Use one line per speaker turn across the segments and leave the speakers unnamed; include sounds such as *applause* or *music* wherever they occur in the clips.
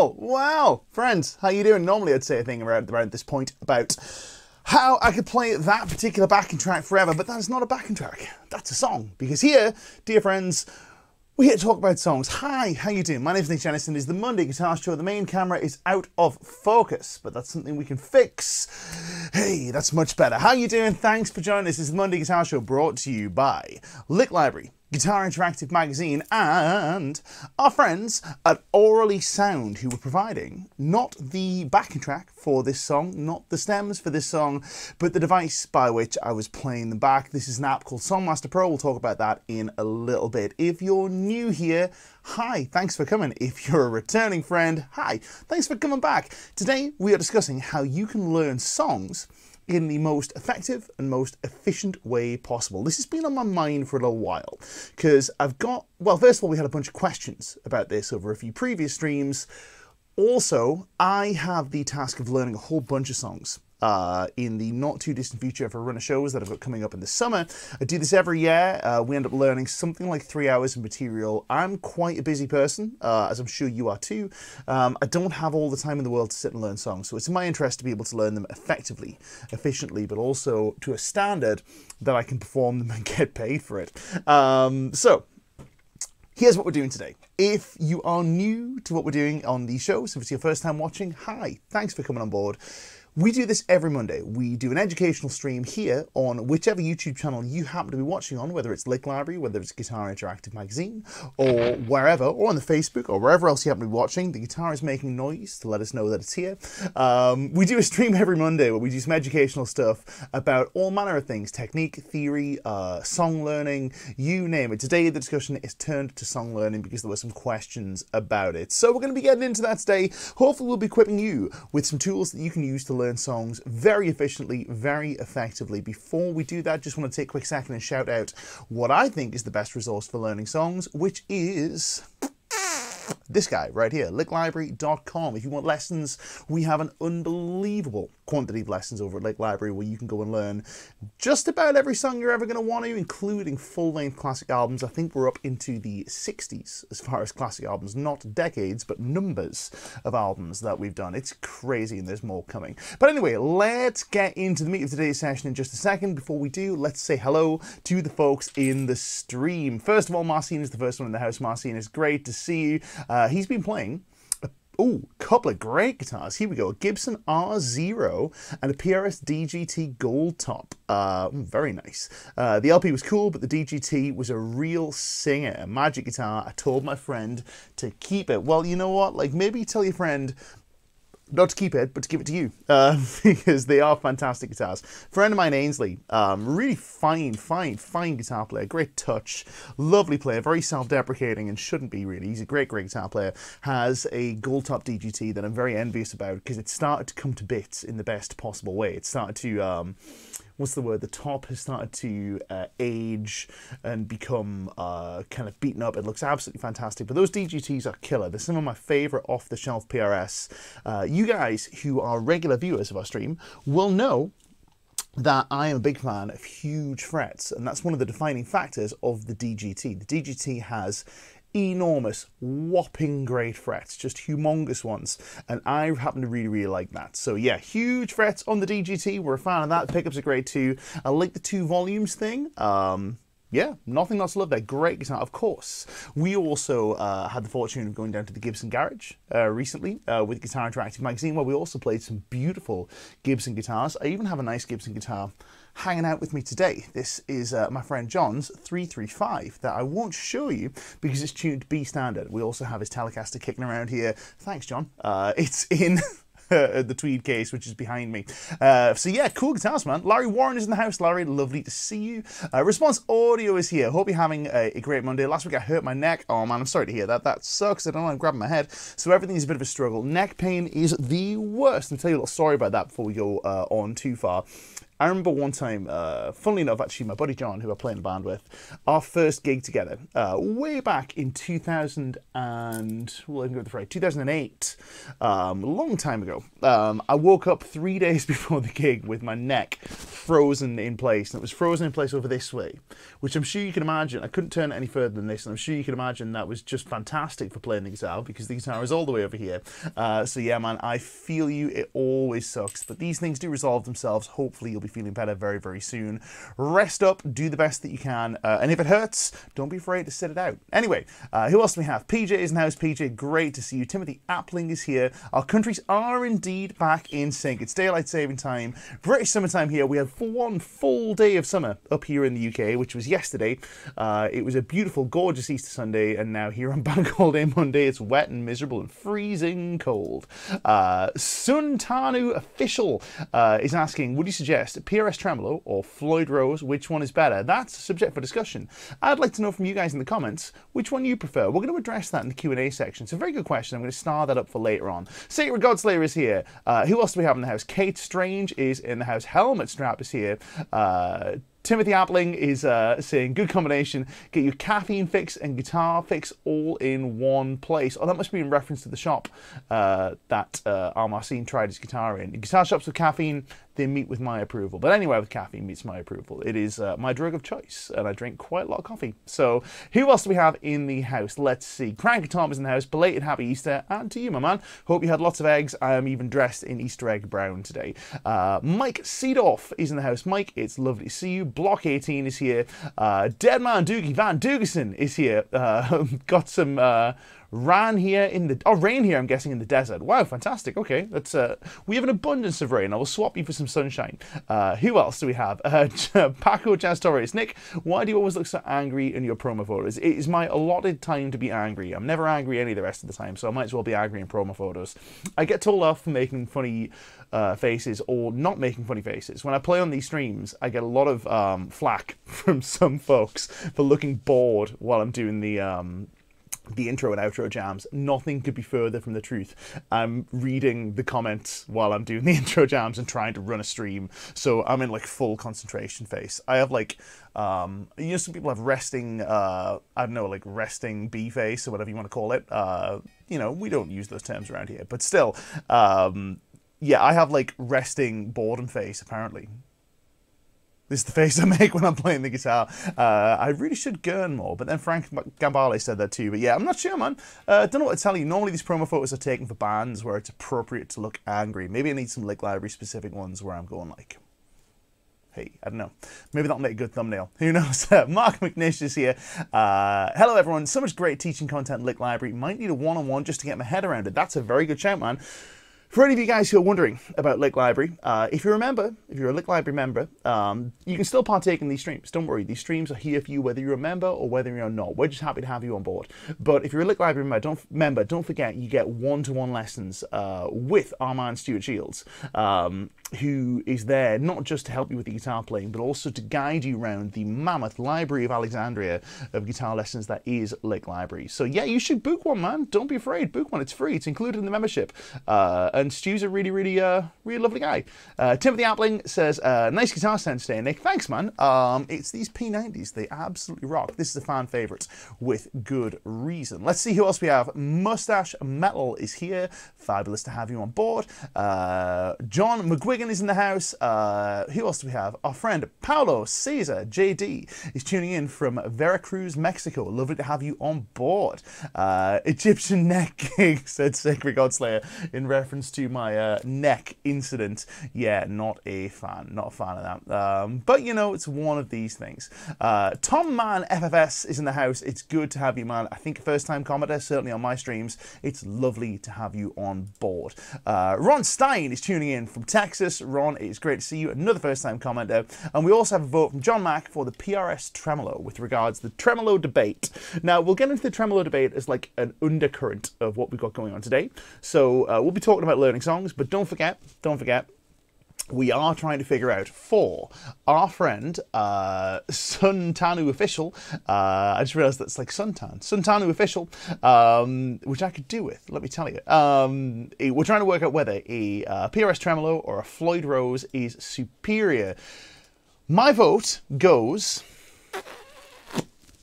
Wow, wow. Friends, how you doing? Normally I'd say a thing around, around this point about how I could play that particular backing track forever, but that is not a backing track. That's a song. Because here, dear friends, we're here to talk about songs. Hi, how you doing? My name is Nick Jennison. It's the Monday Guitar Show. The main camera is out of focus, but that's something we can fix. Hey, that's much better. How you doing? Thanks for joining us. This is the Monday Guitar Show brought to you by Lick Library. Guitar Interactive Magazine, and our friends at Aurally Sound, who were providing not the backing track for this song, not the stems for this song, but the device by which I was playing them back. This is an app called Songmaster Pro. We'll talk about that in a little bit. If you're new here, hi, thanks for coming. If you're a returning friend, hi, thanks for coming back. Today we are discussing how you can learn songs in the most effective and most efficient way possible. This has been on my mind for a little while because I've got, well, first of all, we had a bunch of questions about this over a few previous streams. Also, I have the task of learning a whole bunch of songs uh, in the not too distant future for a run of shows that I've got coming up in the summer. I do this every year. Uh, we end up learning something like three hours of material. I'm quite a busy person, uh, as I'm sure you are too. Um, I don't have all the time in the world to sit and learn songs, so it's in my interest to be able to learn them effectively, efficiently, but also to a standard that I can perform them *laughs* and get paid for it. Um, so, here's what we're doing today. If you are new to what we're doing on the show, so if it's your first time watching, hi, thanks for coming on board. We do this every Monday. We do an educational stream here on whichever YouTube channel you happen to be watching on, whether it's Lick Library, whether it's Guitar Interactive Magazine, or wherever, or on the Facebook, or wherever else you happen to be watching. The guitar is making noise to let us know that it's here. Um, we do a stream every Monday where we do some educational stuff about all manner of things technique, theory, uh, song learning, you name it. Today, the discussion is turned to song learning because there were some questions about it. So, we're going to be getting into that today. Hopefully, we'll be equipping you with some tools that you can use to learn songs very efficiently, very effectively. Before we do that, just want to take a quick second and shout out what I think is the best resource for learning songs, which is this guy right here, licklibrary.com. If you want lessons, we have an unbelievable quantity of lessons over at Lick Library where you can go and learn just about every song you're ever going to want to, including full length classic albums. I think we're up into the 60s as far as classic albums, not decades, but numbers of albums that we've done. It's crazy and there's more coming. But anyway, let's get into the meat of today's session in just a second. Before we do, let's say hello to the folks in the stream. First of all, Marcin is the first one in the house. Marcin, it's great to see you. Uh, he's been playing Oh, couple of great guitars. Here we go. A Gibson R0 and a PRS DGT Gold Top. Uh, very nice. Uh, the LP was cool, but the DGT was a real singer. A magic guitar. I told my friend to keep it. Well, you know what? Like, maybe tell your friend not to keep it, but to give it to you uh, *laughs* because they are fantastic guitars. Friend of mine, Ainsley, um, really fine, fine, fine guitar player, great touch, lovely player, very self-deprecating and shouldn't be really. He's a great, great guitar player. Has a gold top DGT that I'm very envious about because it started to come to bits in the best possible way. It started to um, what's the word? The top has started to uh, age and become uh, kind of beaten up. It looks absolutely fantastic. But those DGTs are killer. They're some of my favorite off the shelf PRS. Uh, you guys who are regular viewers of our stream will know that I am a big fan of huge frets, and that's one of the defining factors of the DGT. The DGT has enormous, whopping great frets, just humongous ones. And I happen to really, really like that. So yeah, huge frets on the DGT. We're a fan of that. pickups are great too. I like the two volumes thing. Um, yeah, nothing else to love there. Great guitar, of course. We also uh, had the fortune of going down to the Gibson Garage uh, recently uh, with Guitar Interactive magazine, where we also played some beautiful Gibson guitars. I even have a nice Gibson guitar hanging out with me today. This is uh, my friend John's 335 that I won't show you because it's tuned B standard. We also have his Telecaster kicking around here. Thanks, John. Uh, it's in... *laughs* the tweed case, which is behind me. Uh, so yeah, cool guitars, man. Larry Warren is in the house. Larry, lovely to see you. Uh, Response Audio is here. Hope you're having a, a, great Monday. Last week I hurt my neck. Oh man, I'm sorry to hear that. That sucks. I don't know. I'm grabbing my head. So everything's a bit of a struggle. Neck pain is the worst. I'll tell you a little story about that before we go uh, on too far. I remember one time, uh, funnily enough, actually, my buddy John, who I play in a band with, our first gig together, uh, way back in 2000 and, well, I can go with the phrase, 2008, um, a long time ago. Um, I woke up three *laughs* days before the gig with my neck frozen in place, and it was frozen in place over this way, which I'm sure you can imagine. I couldn't turn it any further than this, and I'm sure you can imagine that was just fantastic for playing the guitar because the guitar is all the way over here. Uh, so yeah, man, I feel you. It always sucks, but these things do resolve themselves. Hopefully, you'll be feeling better very, very soon. Rest up, do the best that you can, uh, and if it hurts, don't be afraid to sit it out. Anyway, uh, who else do we have? PJ is in house. PJ, great to see you. Timothy Appling is here. Our countries are indeed back in sync. It's daylight saving time, British summertime here. We have one full day of summer up here in the UK, which was yesterday. Uh, it was a beautiful, gorgeous Easter Sunday, and now here on *laughs* Bank Holiday Monday, it's wet and miserable and freezing cold. Uh, Suntanu Official uh, is asking, would you suggest PRS Tremolo or Floyd Rose, which one is better? That's a subject for discussion. I'd like to know from you guys in the comments which one you prefer. We're going to address that in the Q&A section. It's a very good question. I'm going to star that up for later on. Sacred Godslayer is here. Uh, who else do we have in the house? Kate Strange is in the house. Helmet Strap is here. Uh, Timothy Appling is uh, saying, good combination, get your caffeine fix and guitar fix all in one place. Oh, that must be in reference to the shop uh, that uh, Almarcine tried his guitar in. Guitar shops with caffeine, they meet with my approval. But anywhere with caffeine meets my approval. It is uh, my drug of choice, and I drink quite a lot of coffee. So who else do we have in the house? Let's see. Crank Tom is in the house. Belated Happy Easter. And to you, my man. Hope you had lots of eggs. I am even dressed in Easter egg brown today. Uh, Mike Seedorf is in the house. Mike, it's lovely to see you. Block 18 is here. Uh, Deadman Doogie Van Dugerson is here. Uh, *laughs* got some uh, ran here in the oh rain here I'm guessing in the desert. Wow fantastic. Okay that's uh we have an abundance of rain. I will swap you for some sunshine. Uh who else do we have? *laughs* Uh Paco Jazz Torres. Nick why do you always look so angry in your promo photos? It is my allotted time to be angry. I'm never angry any of the rest of the time so I might as well be angry in promo photos. I get told off for making funny uh, faces or not making funny faces. When I play on these streams, I get a lot of um, flack *laughs* from some folks for looking bored while I'm doing the um, the intro and outro jams, nothing could be further from the truth. I'm reading the comments while I'm doing the *laughs* intro jams and trying to run a stream, so I'm in like full concentration face. I have like, um, you know, some people have resting, uh, I don't know, like resting B face or whatever you want to call it. Uh, you know, we don't use those terms around here, but still, um, yeah, I have like resting boredom face apparently. This is the face I make when I'm playing the guitar. Uh, I really should gurn more, but then Frank Gambale said that too. But yeah, I'm not sure, man. Uh, don't know what to tell you. Normally these promo photos are taken for bands where it's appropriate to look angry. Maybe I need some like library specific ones where I'm going like, Hey, I don't know. Maybe that'll make a good thumbnail. *laughs* Who knows? Mark McNish is here. Uh, hello, everyone. So much great teaching content Lick Library. Might need a one-on-one just to get my head around it. That's a very good shout, man. For any of you guys who are wondering about Lick Library, uh, if you remember, if you're a Lick Library member, um, you can still partake in these streams. Don't worry, these streams are here for you whether you're a member or whether you're not. We're just happy to have you on board. But if you're a Lick Library member, don't, member, don't forget you get one-to-one lessons uh, with our man Stuart Shields. Um, who is there not just to help you with the guitar playing, but also to guide you around the mammoth library of Alexandria of guitar lessons that is Lick Library. So yeah, you should book one, man. Don't be afraid. Book one. It's free. It's included in the membership. Uh, and Stu's a really, really, uh, really lovely guy. Uh, Timothy Appling says, uh, nice guitar sense today, Nick. Thanks, man. Um, it's these P90s. They absolutely rock. This is a fan favorite with good reason. Let's see who else we have. Mustache Metal is here. Fabulous to have you on board. Uh, John McGuigan is in the house. Uh, who else do we have? Our friend Paulo Caesar JD is tuning in from Veracruz, Mexico. Lovely to have you on board. Uh, Egyptian *laughs* neck gig, said Sacred Godslayer in reference to my uh, neck incident. Yeah, not a fan. Not a fan of that. Um, but you know, it's one of these things. Uh, Tom Man FFS is in the house. It's good to have you, man. I think first time commenter, certainly on my streams. It's lovely to have you on board. Uh, Ron Stein is tuning in from Texas. Ron, it's great to see you. Another first time commenter. And we also have a vote from John Mack for the PRS Tremolo with regards to the Tremolo debate. Now, we'll get into the Tremolo debate as like an undercurrent of what we've got going on today. So uh, we'll be talking about learning songs, but don't forget, don't forget, we are trying to figure out for our friend uh, Suntanu Official. Uh, I just realised that's like Suntan. Suntanu Official, um, which I could do with, let me tell you. Um, we're trying to work out whether a uh, PRS Tremolo or a Floyd Rose is superior. My vote goes,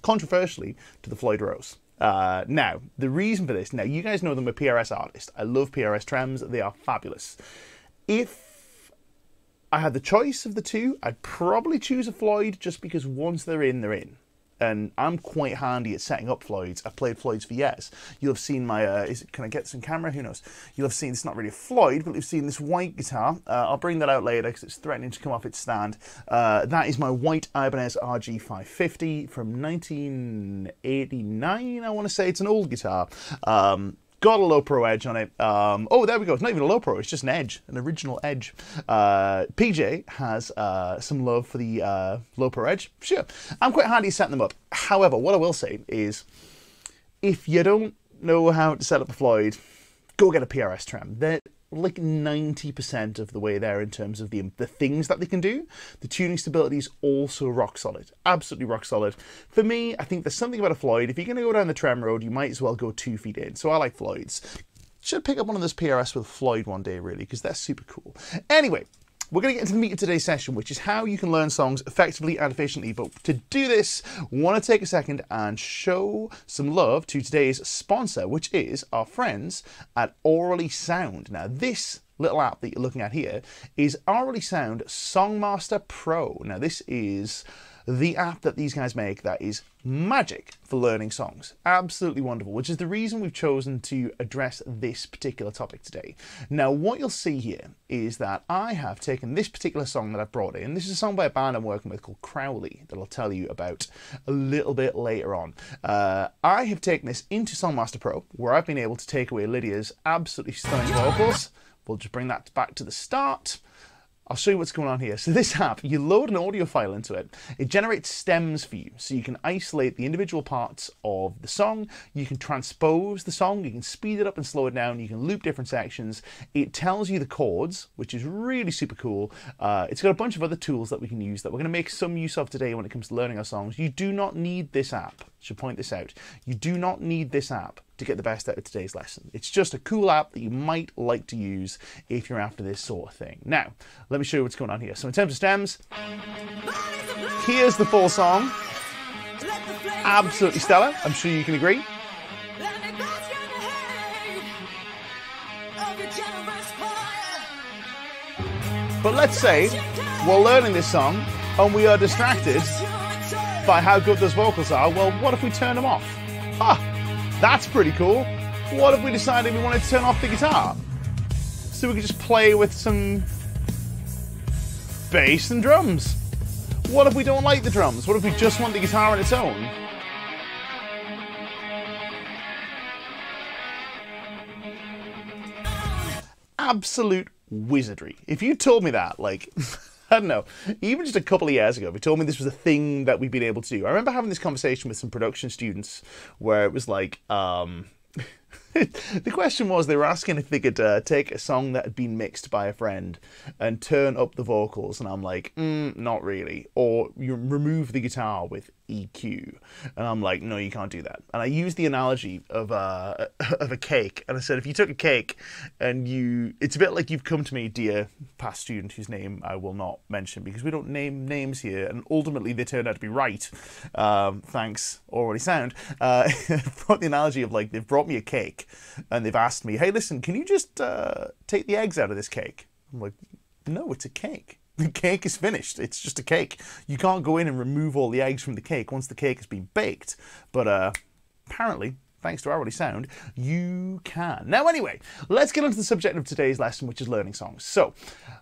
controversially, to the Floyd Rose. Uh, now, the reason for this, now you guys know them a PRS artist. I love PRS Trems, they are fabulous. If I had the choice of the two, I'd probably choose a Floyd just because once they're in, they're in. And I'm quite handy at setting up Floyds. I've played Floyds for years. You'll have seen my, uh, is can I get this in camera? Who knows? You'll have seen, it's not really a Floyd, but you've seen this white guitar. Uh, I'll bring that out later because it's threatening to come off its stand. Uh, that is my white Ibanez RG550 from 1989, I want to say. It's an old guitar. Um, got a low pro edge on it. Um, oh, there we go. It's not even a low pro. It's just an edge, an original edge. Uh, PJ has uh, some love for the uh, low pro edge. Sure, I'm quite handy setting them up. However, what I will say is, if you don't know how to set up a Floyd, go get a PRS trem. They're like 90% of the way there in terms of the, the things that they can do. The tuning stability is also rock solid, absolutely rock solid. For me, I think there's something about a Floyd. If you're going to go down the trem road, you might as well go two feet in. So I like Floyds. Should pick up one of those PRS with Floyd one day, really, because they're super cool. Anyway, we're going to get into the meat of today's session, which is how you can learn songs effectively and efficiently. But to do this, I want to take a second and show some love to today's sponsor, which is our friends at Aurally Sound. Now, this little app that you're looking at here is Aurally Sound Songmaster Pro. Now, this is the app that these guys make that is magic for learning songs. Absolutely wonderful, which is the reason we've chosen to address this particular topic today. Now, what you'll see here is that I have taken this particular song that I've brought in. This is a song by a band I'm working with called Crowley that I'll tell you about a little bit later on. Uh, I have taken this into Songmaster Pro, where I've been able to take away Lydia's absolutely stunning vocals. We'll just bring that back to the start. I'll show you what's going on here. So this app, you load an audio file into it. It generates stems for you. So you can isolate the individual parts of the song. You can transpose the song. You can speed it up and slow it down. You can loop different sections. It tells you the chords, which is really super cool. Uh, it's got a bunch of other tools that we can use that we're going to make some use of today when it comes to learning our songs. You do not need this app. Should point this out. You do not need this app to get the best out of today's lesson. It's just a cool app that you might like to use if you're after this sort of thing. Now, let me show you what's going on here. So in terms of stems, here's the full song. Absolutely stellar. I'm sure you can agree. But let's say we're learning this song and we are distracted by how good those vocals are. Well, what if we turn them off? Ah, that's pretty cool. What if we decided we wanted to turn off the guitar? So we could just play with some bass and drums. What if we don't like the drums? What if we just want the guitar on its own? Absolute wizardry. If you told me that, like, *laughs* *laughs* I don't know, even just a couple of years ago, you told me this was a thing that we'd been able to do. I remember having this conversation with some production students where it was like, um, *laughs* the question was they were asking if they could uh, take a song that had been mixed by a friend and turn up the vocals, and I'm like, mm, not really. Or you remove the guitar with EQ, and I'm like, no, you can't do that. And I used the analogy of uh, *laughs* of a cake, and I said, if you took a cake and you, it's a bit like you've come to me, dear past student, whose name I will not mention because we don't name names here, and ultimately they turned out to be right. Um, thanks, Aurally Sound. Uh, *laughs* brought the analogy of like they've brought me a cake and they've asked me, hey, listen, can you just uh, take the eggs out of this cake? I'm like, no, it's a cake. *laughs* The cake is finished. It's just a cake. You can't go in and remove all the eggs from the cake once the cake has been baked. But uh, apparently, thanks to our Aurally Sound, you can. Now, anyway, let's get on to the subject of today's lesson, which is learning songs. So,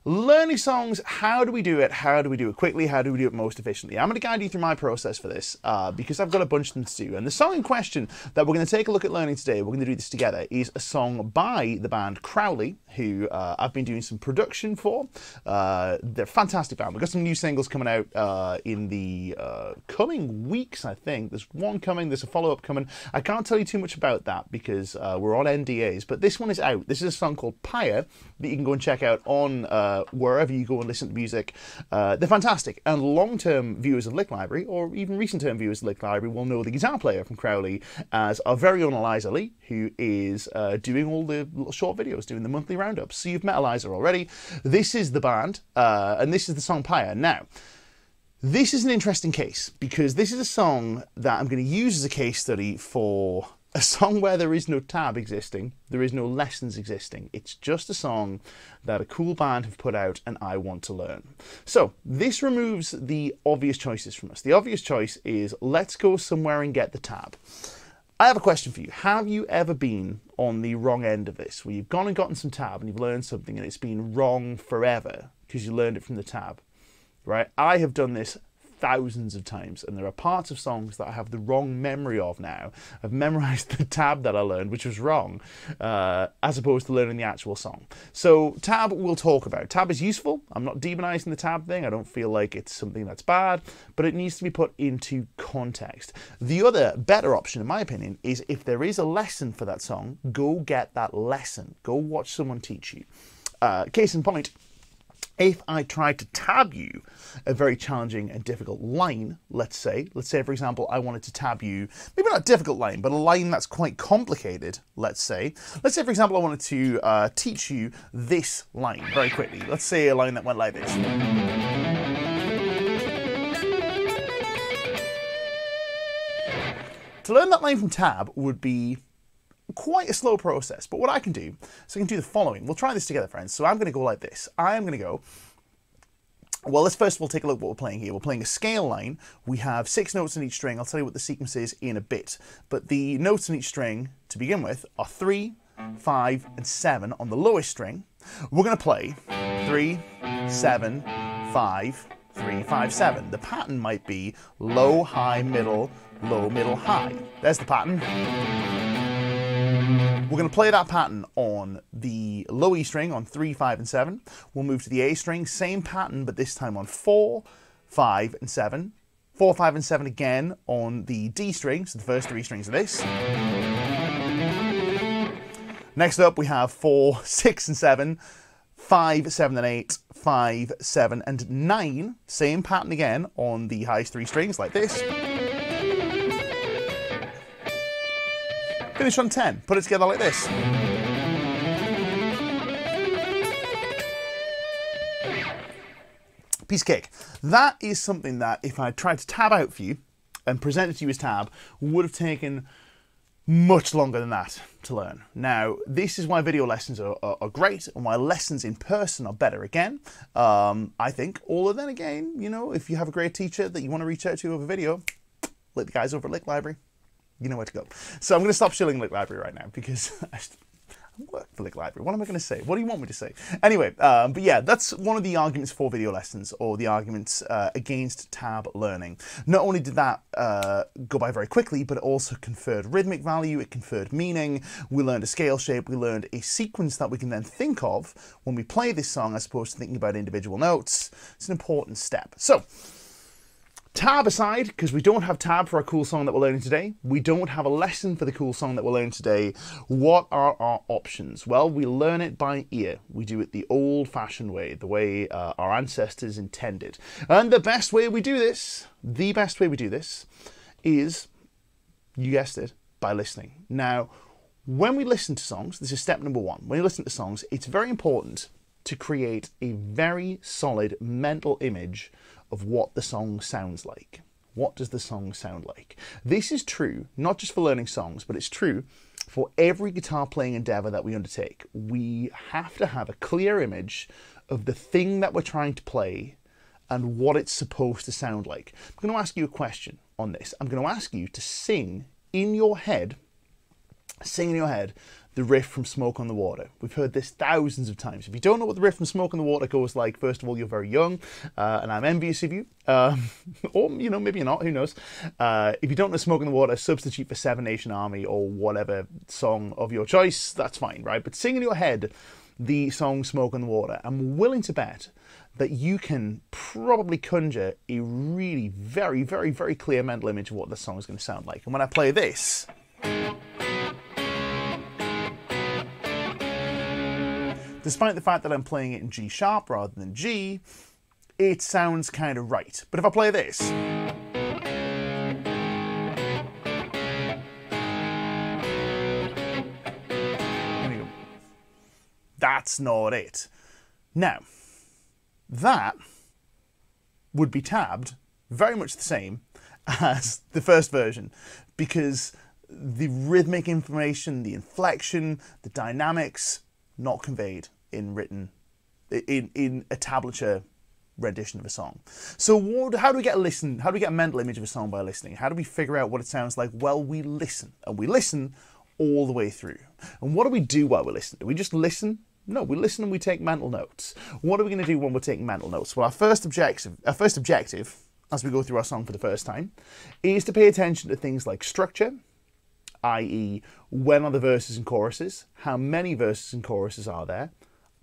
learning songs, how do we do it? How do we do it quickly? How do we do it most efficiently? I'm going to guide you through my process for this uh, because I've got a bunch of them to do. And the song in question that we're going to take a look at learning today, we're going to do this together, is a song by the band Crowley, who uh, I've been doing some production for. Uh, they're a fantastic band. We've got some new singles coming out uh, in the uh, coming weeks, I think. There's one coming, there's a follow up coming. I can't tell you too much about that because uh, we're on NDAs, but this one is out. This is a song called Pyre that you can go and check out on uh, wherever you go and listen to music. they're fantastic. And long term viewers of Lick Library, or even recent term viewers of Lick Library, will know the guitar player from Crowley as our very own Eliza Lee, who is doing all the short videos, doing the monthly roundups. So you've met Eliza already. This is the band, uh, and this is the song Pyre. Now, this is an interesting case because this is a song that I'm going to use as a case study for a song where there is no tab existing, there is no lessons existing. It's just a song that a cool band have put out and I want to learn. So this removes the obvious choices from us. The obvious choice is let's go somewhere and get the tab. I have a question for you. Have you ever been on the wrong end of this, where you've gone and gotten some tab and you've learned something and it's been wrong forever because you learned it from the tab? Right? I have done this thousands of times, and there are parts of songs that I have the wrong memory of now. I've memorized *laughs* the tab that I learned, which was wrong, uh, as opposed to learning the actual song. So, tab we'll talk about. Tab is useful. I'm not demonizing the tab thing. I don't feel like it's something that's bad, but it needs to be put into context. The other better option, in my opinion, is if there is a lesson for that song, go get that lesson. Go watch someone teach you. Uh, case in point, if I tried to tab you a very challenging and difficult line, let's say, let's say for example, I wanted to tab you, maybe not a difficult line, but a line that's quite complicated, let's say. Let's say for example, I wanted to uh, teach you this line very quickly. Let's say a line that went like this. To learn that line from tab would be quite a slow process. But what I can do is I can do the following. We'll try this together, friends. So I'm going to go like this. I am going to go. Well, let's first of all take a look at what we're playing here. We're playing a scale line. We have six notes in each string. I'll tell you what the sequence is in a bit. But the notes in each string, to begin with, are three, five, and seven on the lowest string. We're going to play three, seven, five, three, five, seven. The pattern might be low, high, middle, low, middle, high. There's the pattern. We're going to play that pattern on the low E string on 3, 5, and 7. We'll move to the A string, same pattern, but this time on 4, 5, and 7. 4, 5, and 7 again on the D string, so the first three strings of this. Next up, we have 4, 6, and 7. 5, 7, and 8, 5, 7, and 9. Same pattern again on the highest three strings, like this. Finish on 10. Put it together like this. Piece of cake. That is something that if I tried to tab out for you and present it to you as tab, would have taken much longer than that to learn. Now, this is why video lessons are, are, are great and why lessons in person are better again, um, I think. Although then again, you know, if you have a great teacher that you want to reach out to over video, let the guys over at Lick Library you know where to go. So I'm going to stop shilling Lick Library right now because *laughs* I work for Lick Library. What am I going to say? What do you want me to say? Anyway, um, but yeah, that's one of the arguments for video lessons or the arguments uh, against tab learning. Not only did that uh, go by very quickly, but it also conferred rhythmic value, it conferred meaning. We learned a scale shape, we learned a sequence that we can then think of when we play this song as opposed to thinking about individual notes. It's an important step. So, Tab aside, because we don't have tab for our cool song that we're learning today, we don't have a lesson for the cool song that we're learning today, what are our options? Well, we learn it by ear. We do it the old fashioned way, the way uh, our ancestors intended. And the best way we do this, the best way we do this, is, you guessed it, by listening. Now, when we listen to songs, this is step number one. When you listen to songs, it's very important to create a very solid mental image of what the song sounds like. What does the song sound like? This is true not just for learning songs, but it's true for every guitar playing endeavor that we undertake. We have to have a clear image of the thing that we're trying to play and what it's supposed to sound like. I'm going to ask you a question on this. I'm going to ask you to sing in your head, sing in your head the riff from Smoke on the Water. We've heard this thousands of times. If you don't know what the riff from Smoke on the Water goes like, first of all, you're very young, uh, and I'm envious of you. Um, *laughs* or, you know, maybe you're not, who knows. Uh, if you don't know Smoke on the Water, substitute for Seven Nation Army or whatever song of your choice, that's fine, right? But sing in your head the song Smoke on the Water. I'm willing to bet that you can probably conjure a really very, very, very clear mental image of what the song is going to sound like. And when I play this... despite the fact that I'm playing it in G sharp rather than G, it sounds kind of right. But if I play this, that's not it. Now, that would be tabbed very much the same as the first version because the rhythmic information, the inflection, the dynamics, not conveyed in written, in, in a tablature rendition of a song. So what, how do we get a listen? How do we get a mental image of a song by listening? How do we figure out what it sounds like? Well, we listen, and we listen all the way through. And what do we do while we listen? Do we just listen? No, we listen and we take mental notes. What are we going to do when we're taking mental notes? Well, our first objective, our first objective, as we go through our song for the first time, is to pay attention to things like structure, i.e., when are the verses and choruses? How many verses and choruses are there?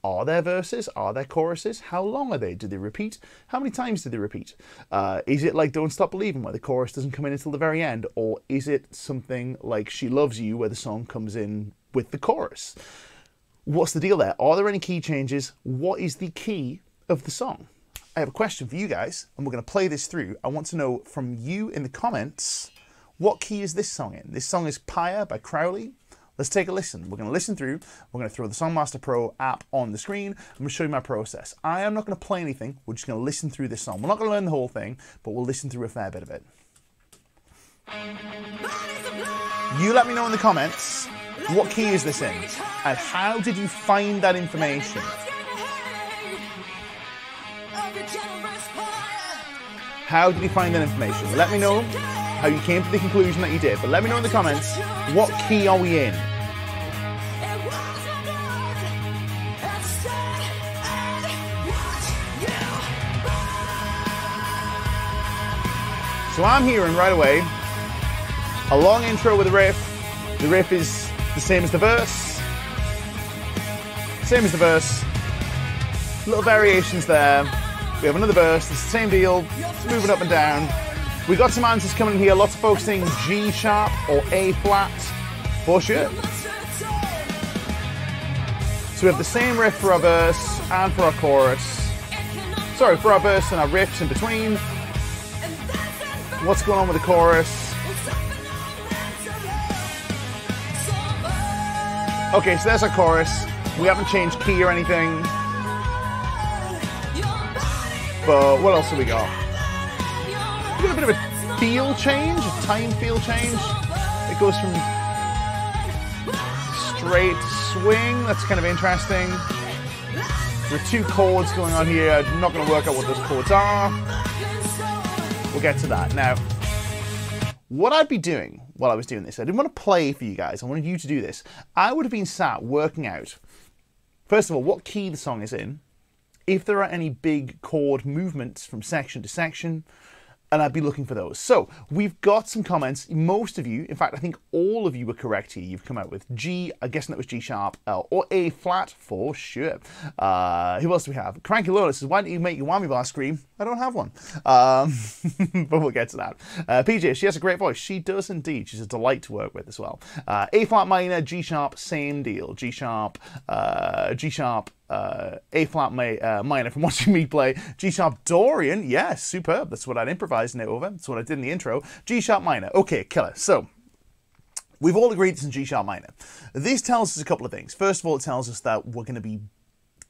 Are there verses? Are there choruses? How long are they? Do they repeat? How many times do they repeat? Uh, is it like Don't Stop Believing where the chorus doesn't come in until the very end? Or is it something like She Loves You where the song comes in with the chorus? What's the deal there? Are there any key changes? What is the key of the song? I have a question for you guys, and we're going to play this through. I want to know from you in the comments what key is this song in? This song is Pyre by Crowley. Let's take a listen. We're going to listen through. We're going to throw the Songmaster Pro app on the screen. I'm going to show you my process. I am not going to play anything. We're just going to listen through this song. We're not going to learn the whole thing, but we'll listen through a fair bit of it. You let me know in the comments what key is this in and how did you find that information? How did you find that information? Let me know how you came to the conclusion that you did. But let me know in the comments, what key are we in? So I'm hearing right away a long intro with a riff. The riff is the same as the verse. Same as the verse. Little variations there. We have another verse, it's the same deal, moving up and down. We got some answers coming here. Lots of folks saying G sharp or A flat for sure. So we have the same riff for our verse and for our chorus. Sorry, for our verse and our riffs in between. What's going on with the chorus? Okay, so there's our chorus. We haven't changed key or anything. But what else have we got? A bit of a feel change, a time feel change. It goes from straight swing. That's kind of interesting. There are two chords going on here. I'm not going to work out what those chords are. We'll get to that. Now, what I'd be doing while I was doing this. I didn't want to play for you guys. I wanted you to do this. I would have been sat working out, first of all, what key the song is in, if there are any big chord movements from section to section, and I'd be looking for those. So we've got some comments. Most of you, in fact, I think all of you were correct here. You've come out with G, I guess that was G sharp, L, or A flat for sure. Uh, who else do we have? Cranky Lola says, why don't you make your whammy bar scream? I don't have one. Um, *laughs* but we'll get to that. Uh, PJ, she has a great voice. She does indeed. She's a delight to work with as well. Uh, a flat minor, G sharp, same deal. G sharp, uh, G sharp, uh, A flat ma uh, minor from *laughs* watching me play. G sharp Dorian, yes, superb. That's what I'd improvised it over. That's what I did in the intro. G sharp minor, okay, killer. So we've all agreed it's in G sharp minor. This tells us a couple of things. First of all, it tells us that we're going to be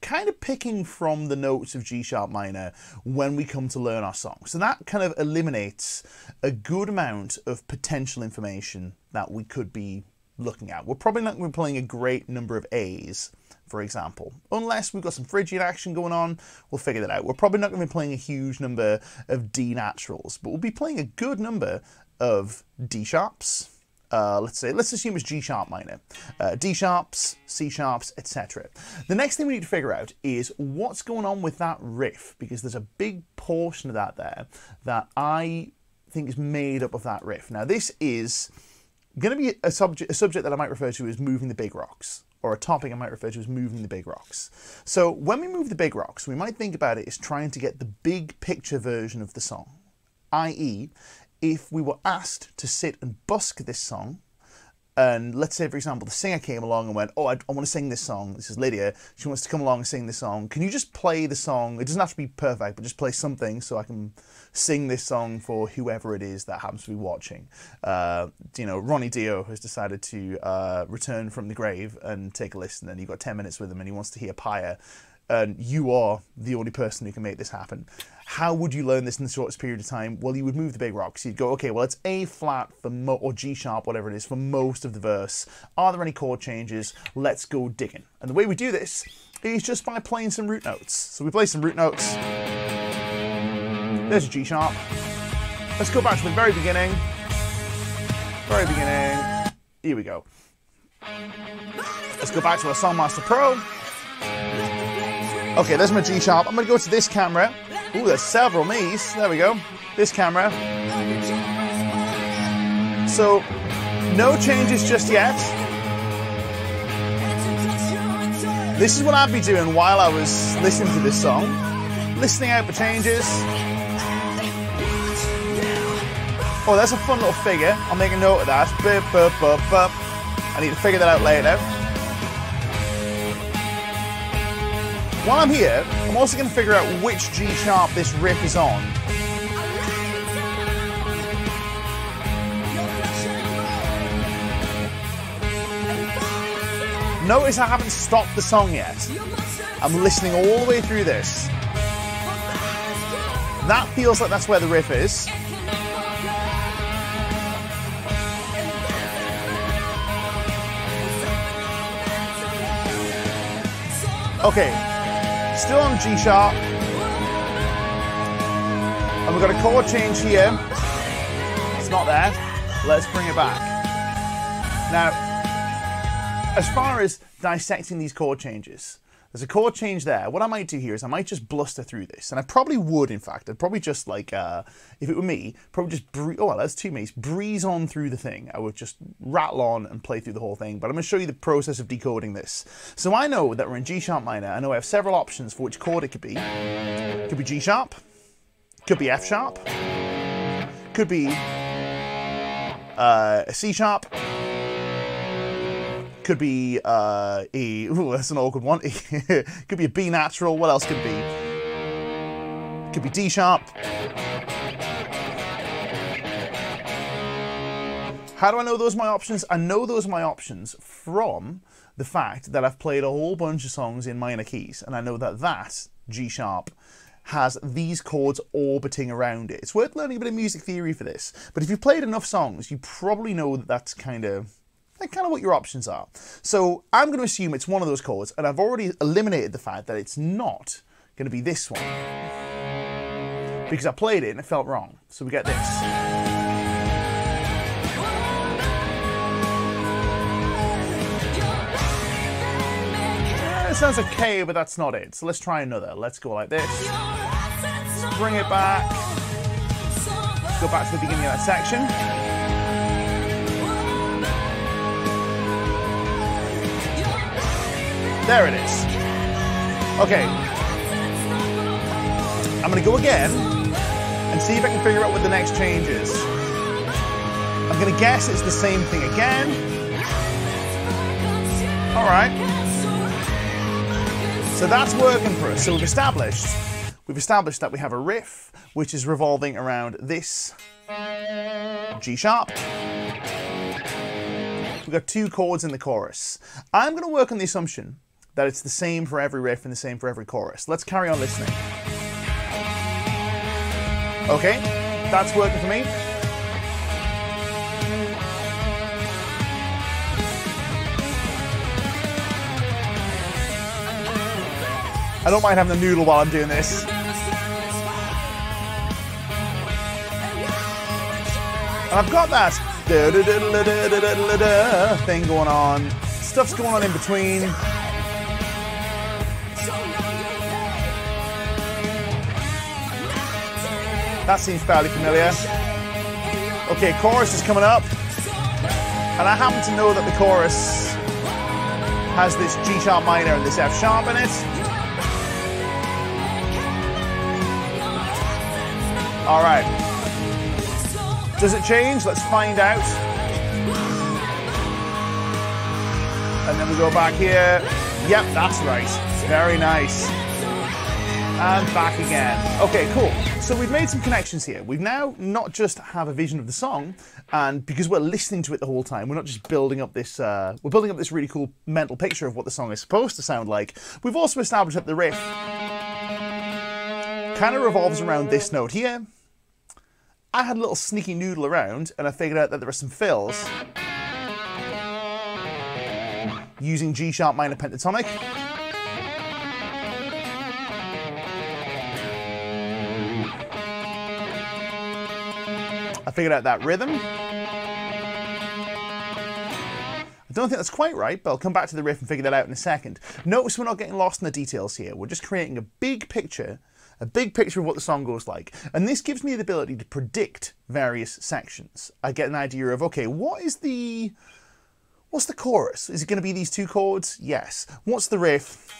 kind of picking from the notes of G sharp minor when we come to learn our song. So that kind of eliminates a good amount of potential information that we could be looking at. We're probably not going to be playing a great number of A's for example. Unless we've got some Phrygian action going on, we'll figure that out. We're probably not going to be playing a huge number of D naturals, but we'll be playing a good number of D sharps. Uh, let's say, let's assume it's G sharp minor, uh, D sharps, C sharps, etc. The next thing we need to figure out is what's going on with that riff, because there's a big portion of that there that I think is made up of that riff. Now, this is going to be a subject, a subject that I might refer to as moving the big rocks or a topic I might refer to as moving the big rocks. So when we move the big rocks, we might think about it as trying to get the big picture version of the song, i.e., if we were asked to sit and busk this song, and let's say, for example, the singer came along and went, Oh, I, I, want to sing this song. This is Lydia. She wants to come along and sing this song. Can you just play the song? It doesn't have to be perfect, but just play something so I can sing this song for whoever it is that happens to be watching. Uh, you know, Ronnie Dio has decided to uh, return from the grave and take a listen, and you've got 10 minutes with him, and he wants to hear Pyre, and you are the only person who can make this happen. How would you learn this in the shortest period of time? Well, you would move the big rocks. You'd go, okay, well, it's A flat for mo- or G sharp, whatever it is, for most of the verse. Are there any chord changes? Let's go digging. And the way we do this is just by playing some root notes. So we play some root notes. There's a G sharp. Let's go back to the very beginning. Very beginning. Here we go. Let's go back to our Songmaster Pro. Okay, there's my G sharp. I'm to go to this camera. Ooh, there's several me's. There we go. This camera. So, no changes just yet. This is what I'd be doing while I was listening to this song. Listening out for changes. Oh, that's a fun little figure. I'll make a note of that. I need to figure that out later. While I'm here, I'm also going to figure out which G sharp this riff is on. Notice I haven't stopped the song yet. I'm listening all the way through this. That feels like that's where the riff is. Okay, still on G sharp. And we've got a chord change here. It's not there. Let's bring it back. Now, as far as dissecting these chord changes, there's a chord change there. What I might do here is I might just bluster through this, and I probably would, in fact. I'd probably just like, uh, if it were me, probably just breeze. Oh, well, that's two mates. Breeze on through the thing. I would just rattle on and play through the whole thing. But I'm going to show you the process of decoding this. So I know that we're in G sharp minor. I know I have several options for which chord it could be. Could be G sharp. Could be F sharp. Could be uh, a C sharp could be uh, E. *laughs* Ooh, that's an awkward one. *laughs* could be a B natural. What else could be? Could be D sharp. How do I know those are my options? I know those are my options from the fact that I've played a whole bunch of songs in minor keys, and I know that that G sharp has these chords orbiting around it. It's worth learning a bit of music theory for this, but if you've played enough songs, you probably know that that's kind of kind of what your options are. So I'm going to assume it's one of those chords, and I've already eliminated the fact that it's not going to be this one. Because I played it and it felt wrong. So we get this. It sounds okay, but that's not it. So let's try another. Let's go like this. Bring it back. Go back to the beginning of that section. There it is. Okay. I'm going to go again and see if I can figure out what the next change is. I'm going to guess it's the same thing again. All right. So that's working for us. So we've established we've established that we have a riff which is revolving around this G sharp. We've got two chords in the chorus. I'm going to work on the assumption that it's the same for every riff and the same for every chorus. Let's carry on listening. Okay, that's working for me. I don't mind having a noodle while I'm doing this. And I've got that thing going on. Stuff's going on in between. That seems fairly familiar. Okay, chorus is coming up. And I happen to know that the chorus has this G sharp minor and this F sharp in it. All right. Does it change? Let's find out. And then we go back here. Yep, that's right. Very nice. And back again. Okay, cool. So we've made some connections here. We've now not just have a vision of the song, and because we're listening to it the whole time, we're not just building up this, uh, we're building up this really cool mental picture of what the song is supposed to sound like. We've also established that the riff kind of revolves around this note here. I had a little sneaky noodle around and I figured out that there are some fills using G sharp minor pentatonic. Figured out that rhythm. I don't think that's quite right, but I'll come back to the riff and figure that out in a second. Notice we're not getting lost in the details here. We're just creating a big picture a big picture of what the song goes like. And this gives me the ability to predict various sections. I get an idea of, okay, what is the, what's the chorus? Is it going to be these two chords? Yes. What's the riff?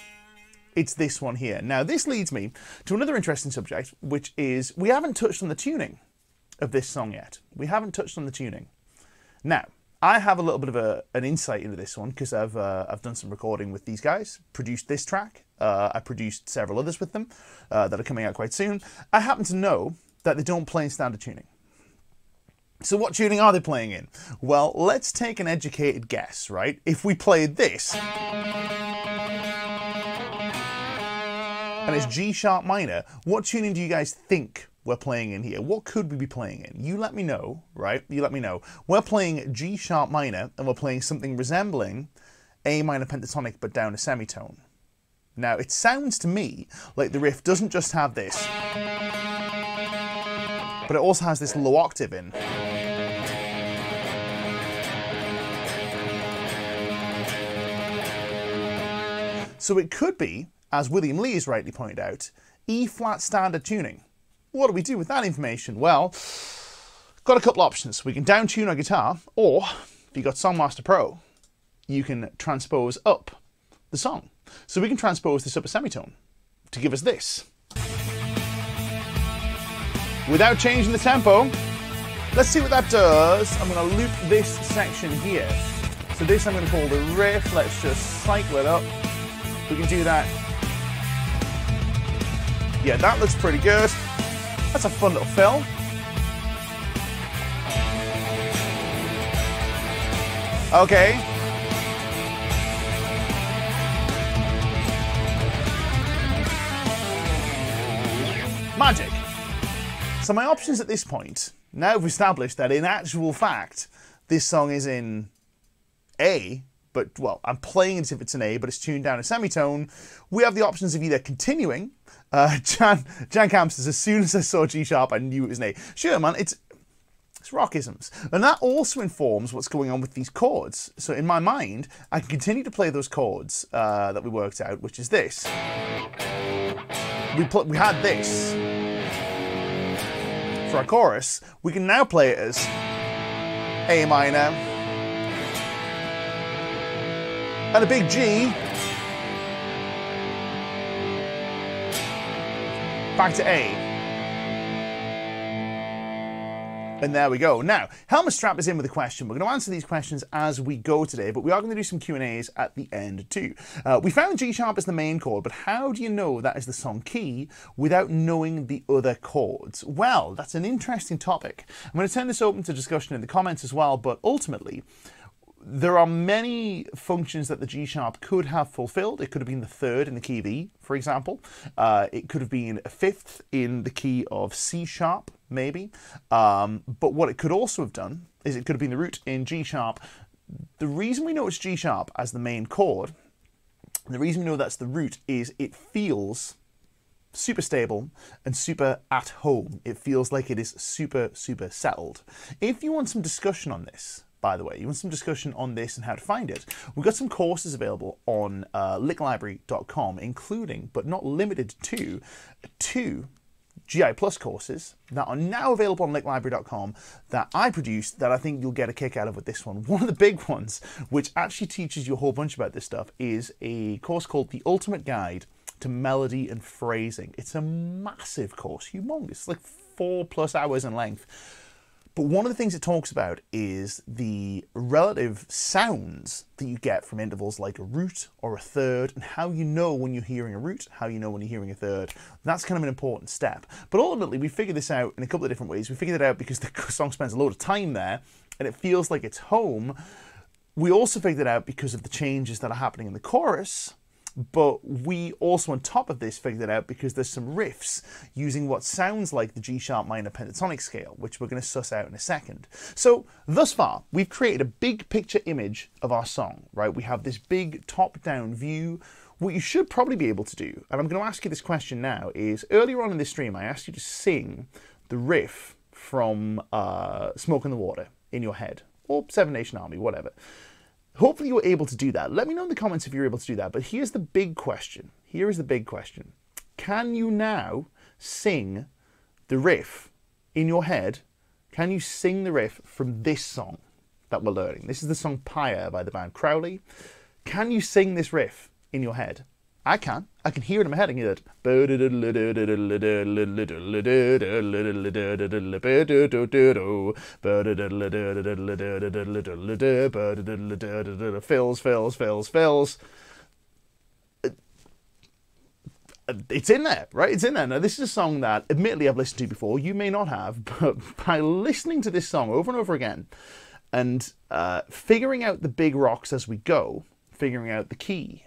It's this one here. Now, this leads me to another interesting subject, which is we haven't touched on the tuning of this song yet. We haven't touched on the tuning. Now, I have a little bit of a, an insight into this one because I've uh, I've done some recording with these guys, produced this track. Uh, I produced several others with them uh, that are coming out quite soon. I happen to know that they don't play in standard tuning. So what tuning are they playing in? Well, let's take an educated guess, right? If we played this, and it's G sharp minor, what tuning do you guys think we're playing in here? What could we be playing in? You let me know, right? You let me know. We're playing G sharp minor and we're playing something resembling A minor pentatonic but down a semitone. Now, it sounds to me like the riff doesn't just have this, but it also has this low octave in. So it could be, as William Lee has rightly pointed out, E flat standard tuning. What do we do with that information? Well, got a couple options. We can down tune our guitar, or if you got Songmaster Pro, you can transpose up the song. So we can transpose this up a semitone to give us this. Without changing the tempo, let's see what that does. I'm to loop this section here. So this I'm going to call the riff. Let's just cycle it up. We can do that. Yeah, that looks pretty good. That's a fun little film. Okay. Magic. So my options at this point, now we've established that in actual fact, this song is in A, but well, I'm playing it as if it's an A, but it's tuned down a semitone. We have the options of either continuing uh, *laughs* Jan Jan Camp says, as soon as I saw G sharp, I knew it was A. Sure, man. It's It's rockisms. And that also informs what's going on with these chords. So in my mind, I can continue to play those chords uh, that we worked out, which is this. We, we had this for our chorus. We can now play it as A minor and a big G back to A. And there we go. Now, Helmer Strap is in with a question. We're going to answer these questions as we go today, but we are going to do some Q&As at the end too. Uh, we found G sharp as the main chord, but how do you know that is the song key without knowing the other chords? Well, that's an interesting topic. I'm going to turn this open to discussion in the comments as well, but ultimately, there are many functions that the G sharp could have fulfilled. It could have been the third in the key of E, for example. Uh, it could have been a fifth in the key of C sharp, maybe. Um, but what it could also have done is it could have been the root in G sharp. The reason we know it's G sharp as the main chord, the reason we know that's the root is it feels super stable and super at home. It feels like it is super, super settled. If you want some discussion on this, by the way. You want some discussion on this and how to find it? We've got some courses available on uh, licklibrary.com, including, but not limited to, two GI Plus courses that are now available on licklibrary.com that I produced that I think you'll get a kick out of with this one. *laughs* One of the big ones, which actually teaches you a whole bunch about this stuff, is a course called The Ultimate Guide to Melody and Phrasing. It's a massive course, humongous, like four plus hours in length but one of the things it talks about is the relative sounds that you get from intervals like a root or a third, and how you know when you're hearing a root, how you know when you're hearing a third. That's kind of an important step. But ultimately, we figured this out in a couple of different ways. We figured it out because the *laughs* song spends a lot of time there, and it feels like it's home. We also figured it out because of the changes that are happening in the chorus but we also on top of this figured it out because there's some riffs using what sounds like the G sharp minor pentatonic scale, which we're going to suss out in a second. So thus far, we've created a big picture image of our song, right? We have this big top-down view. What you should probably be able to do, and I'm going to ask you this question now, is earlier on in this stream, I asked you to sing the riff from uh, Smoke in the Water in your head, or Seven Nation Army, whatever. Hopefully you were able to do that. Let me know in the comments if you're able to do that. But here's the big question. Here is the big question. Can you now sing the riff in your head? Can you sing the riff from this song that we're learning? This is the song Pyre by the band Crowley. Can you sing this riff in your head? I can. I can hear it in my head. I can hear it. Fills, fills, fills, fills. It's in there, right? It's in there. Now, this is a song that, admittedly, I've listened to before. You may not have, *laughs* but by listening to this song over and over again and uh, figuring out the big rocks as we go, figuring out the key,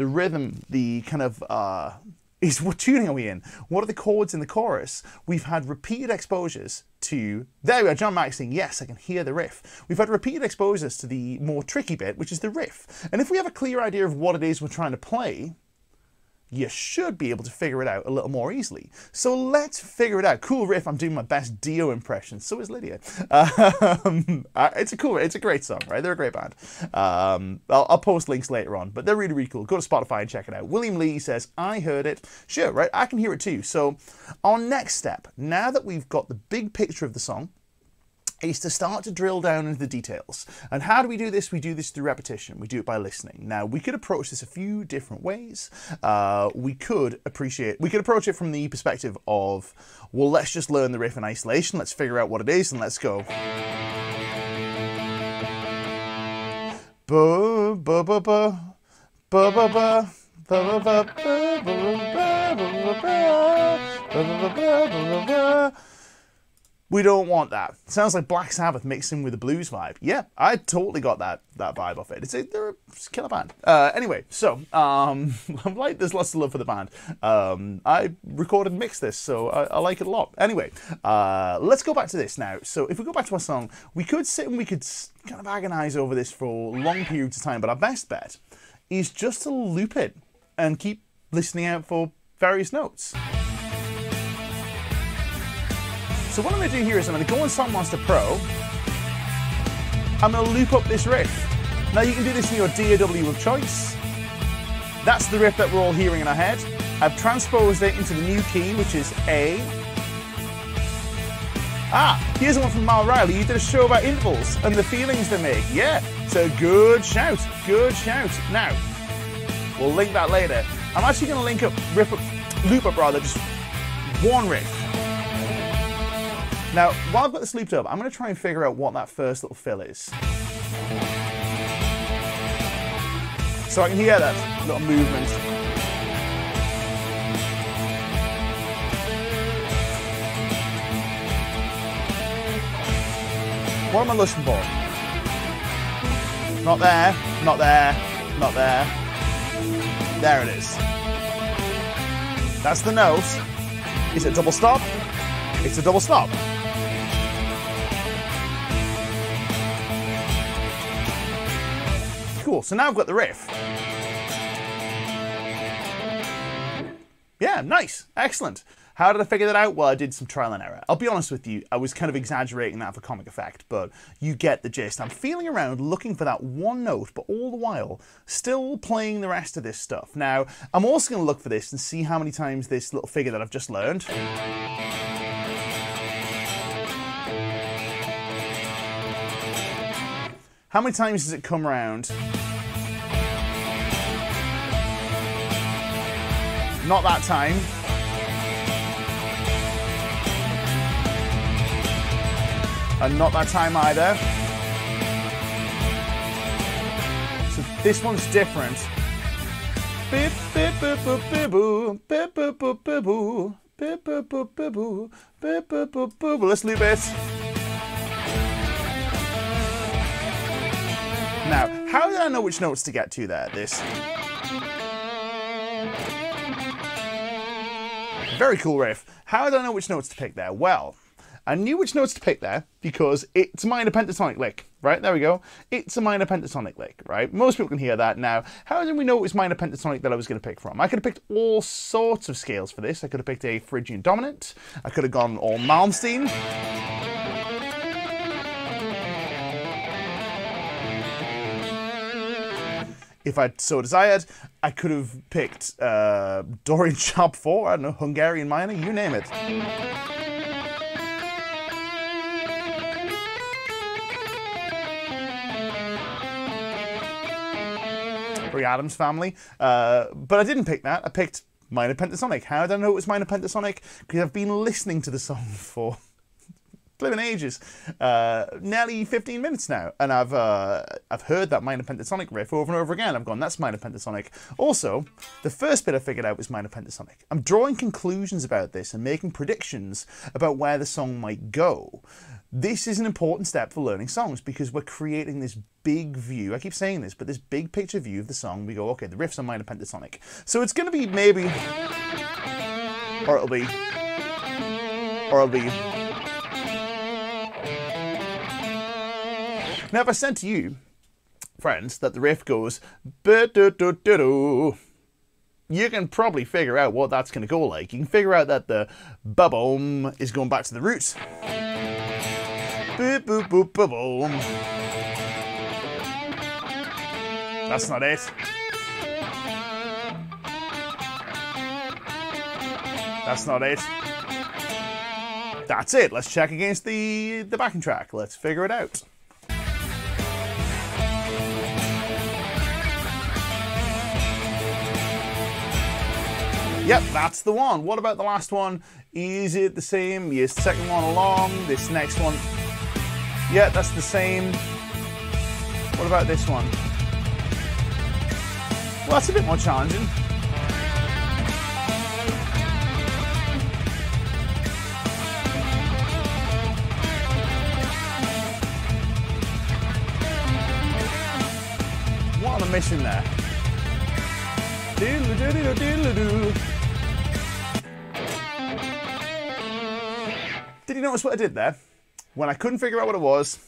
the rhythm, the kind of uh, *laughs* is what tuning are we in? What are the chords in the chorus? We've had repeated exposures to there we are, John Mack saying, yes, I can hear the riff. We've had repeated exposures to the more tricky bit, which is the riff. And if we have a clear idea of what it is we're trying to play, you should be able to figure it out a little more easily. So let's figure it out. Cool riff. I'm doing my best Dio impression. So is Lydia. *laughs* Um, it's a cool, it's a great song, right? They're a great band. Um, I'll, I'll, post links later on, but they're really, really cool. Go to Spotify and check it out. William Lee says, I heard it. Sure, right? I can hear it too. So our next step, now that we've got the big picture of the song, is to start to drill down into the details. And how do we do this? We do this through repetition. We do it by listening. Now, we could approach this a few different ways. Uh, we could appreciate, we could approach it from the perspective of, well, let's just learn the riff in isolation. Let's figure out what it is and let's go. Ba ba ba ba ba ba ba ba ba ba ba ba ba ba ba we don't want that. Sounds like Black Sabbath mixing with a blues vibe. Yeah, I totally got that that vibe off it. It's a, they're a killer band. Uh, anyway, so um, *laughs* I'm like there's lots of love for the band. Um, I recorded and mixed this, so I, I like it a lot. Anyway, uh, let's go back to this now. So if we go back to our song, we could sit and we could kind of agonize over this for long periods of time, but our best bet is just to loop it and keep listening out for various notes. So what I'm going to do here is I'm going to go on Songmaster Pro. I'm going to loop up this riff. Now you can do this in your DAW of choice. That's the riff that we're all hearing in our head. I've transposed it into the new key, which is A. Ah, here's one from Mal Riley. You did a show about intervals and the feelings they make. Yeah, so good shout, good shout. Now, we'll link that later. I'm actually going to link up, rip up, loop up rather, just one riff. Now, while I've got this looped up, I'm going to try and figure out what that first little fill is. So I can hear that little movement. What am I looking for? Not there, not there, not there. There it is. That's the note. Is it double stop? It's a double stop. Cool, so now I've got the riff. Yeah, nice, excellent. How did I figure that out? Well, I did some trial and error. I'll be honest with you, I was kind of exaggerating that for comic effect, but you get the gist. I'm feeling around looking for that one note, but all the while still playing the rest of this stuff. Now, I'm also going to look for this and see how many times this little figure that I've just learned How many times does it come around? Not that time. And not that time either. So this one's different. Beep, beep, beep, how did I know which notes to get to there? This. Very cool riff. How did I know which notes to pick there? Well, I knew which notes to pick there because it's a minor pentatonic lick, right? There we go. It's a minor pentatonic lick, right? Most people can hear that now. How did we know it was minor pentatonic that I was going to pick from? I could have picked all sorts of scales for this. I could have picked a Phrygian dominant. I could have gone all Malmsteen. If I so desired, I could have picked uh, Dorian *laughs* Sharp 4, I don't know, Hungarian minor, you name it. Bree Adams family. Uh, but I didn't pick that. I picked minor pentatonic. How did I know it was minor pentatonic? Because I've been listening to the song *laughs* for living ages, uh, nearly 15 minutes now, and I've uh, I've heard that minor pentatonic riff over and over again. I've gone, that's minor pentatonic. Also, the first bit I figured out was minor pentatonic. I'm drawing conclusions about this and making predictions about where the song might go. This is an important step for learning songs because we're creating this big view. I keep saying this, but this big picture view of the song. We go, okay, the riff's on minor pentatonic. So it's going to be maybe, or it'll be, or it'll be Now, if I said to you, friends, that the riff goes, you can probably figure out what that's going to go like. You can figure out that the ba-boom is going back to the roots. Boop, boop, boop, ba-boom. That's not it. That's not it. That's it. Let's check against the, the backing track. Let's figure it out. Yep, that's the one. What about the last one? Is it the same? Yes, second one along. This next one. Yeah, that's the same. What about this one? Well, that's a bit more challenging. What am I missing there? Doodle doodle doodle. Did you notice what I did there? When I couldn't figure out what it was,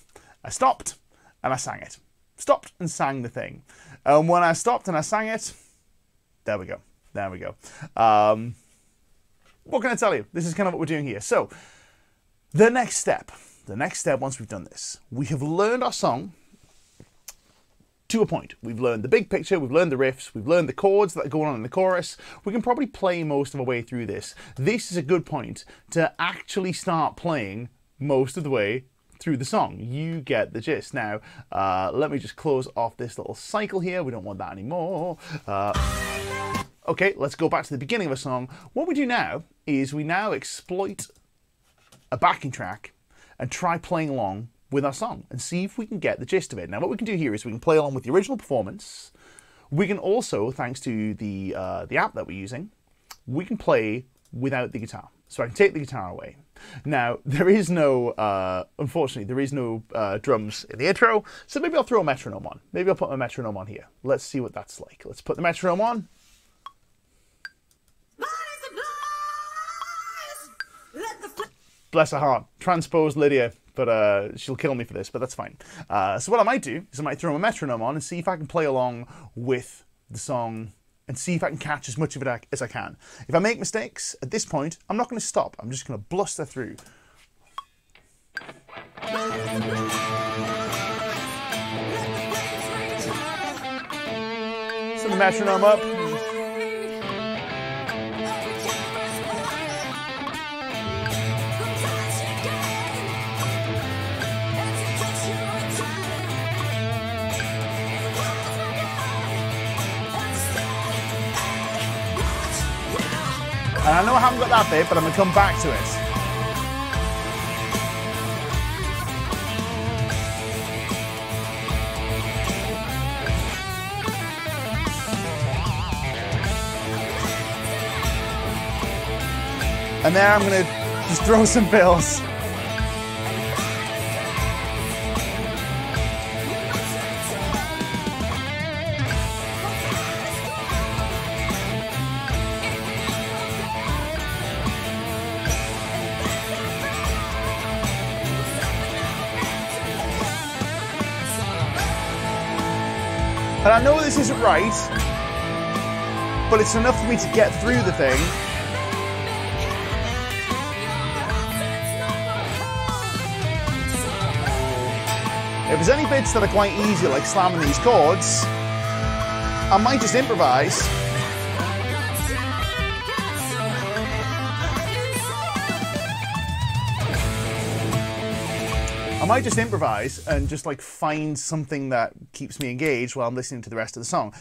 I stopped and I sang it. Stopped and sang the thing. And when I stopped and I sang it, there we go. There we go. Um, what can I tell you? This is kind of what we're doing here. So, The next step, the next step once we've done this, we have learned our song to a point. We've learned the big picture, we've learned the riffs, we've learned the chords that are going on in the chorus. We can probably play most of our way through this. This is a good point to actually start playing most of the way through the song. You get the gist. Now, uh, let me just close off this little cycle here. We don't want that anymore. Uh, okay, let's go back to the beginning of a song. What we do now is we now exploit a backing track and try playing along with our song and see if we can get the gist of it. Now, what we can do here is we can play along with the original performance. We can also, thanks to the uh, the app that we're using, we can play without the guitar. So I can take the guitar away. Now, *laughs* there is no, uh, unfortunately, there is no uh, drums in the intro, so maybe I'll throw a metronome on. Maybe I'll put my metronome on here. Let's see what that's like. Let's put the metronome on. Bless her heart. Transpose Lydia but uh, she'll kill me for this, but that's fine. Uh, so what I might do is I might throw a metronome on and see if I can play along with the song and see if I can catch as much of it as I can. If I make mistakes at this point, I'm not going to stop. I'm just going to bluster through. Set the metronome up. And I know I haven't got that bit, but I'm going to come back to it. And there I'm going to just throw some fills. And I know this isn't right, but it's enough for me to get through the thing. If there's any bits that are quite easy, like slamming these chords, I might just improvise might just improvise and just like find something that keeps me engaged while I'm listening to the rest of the song.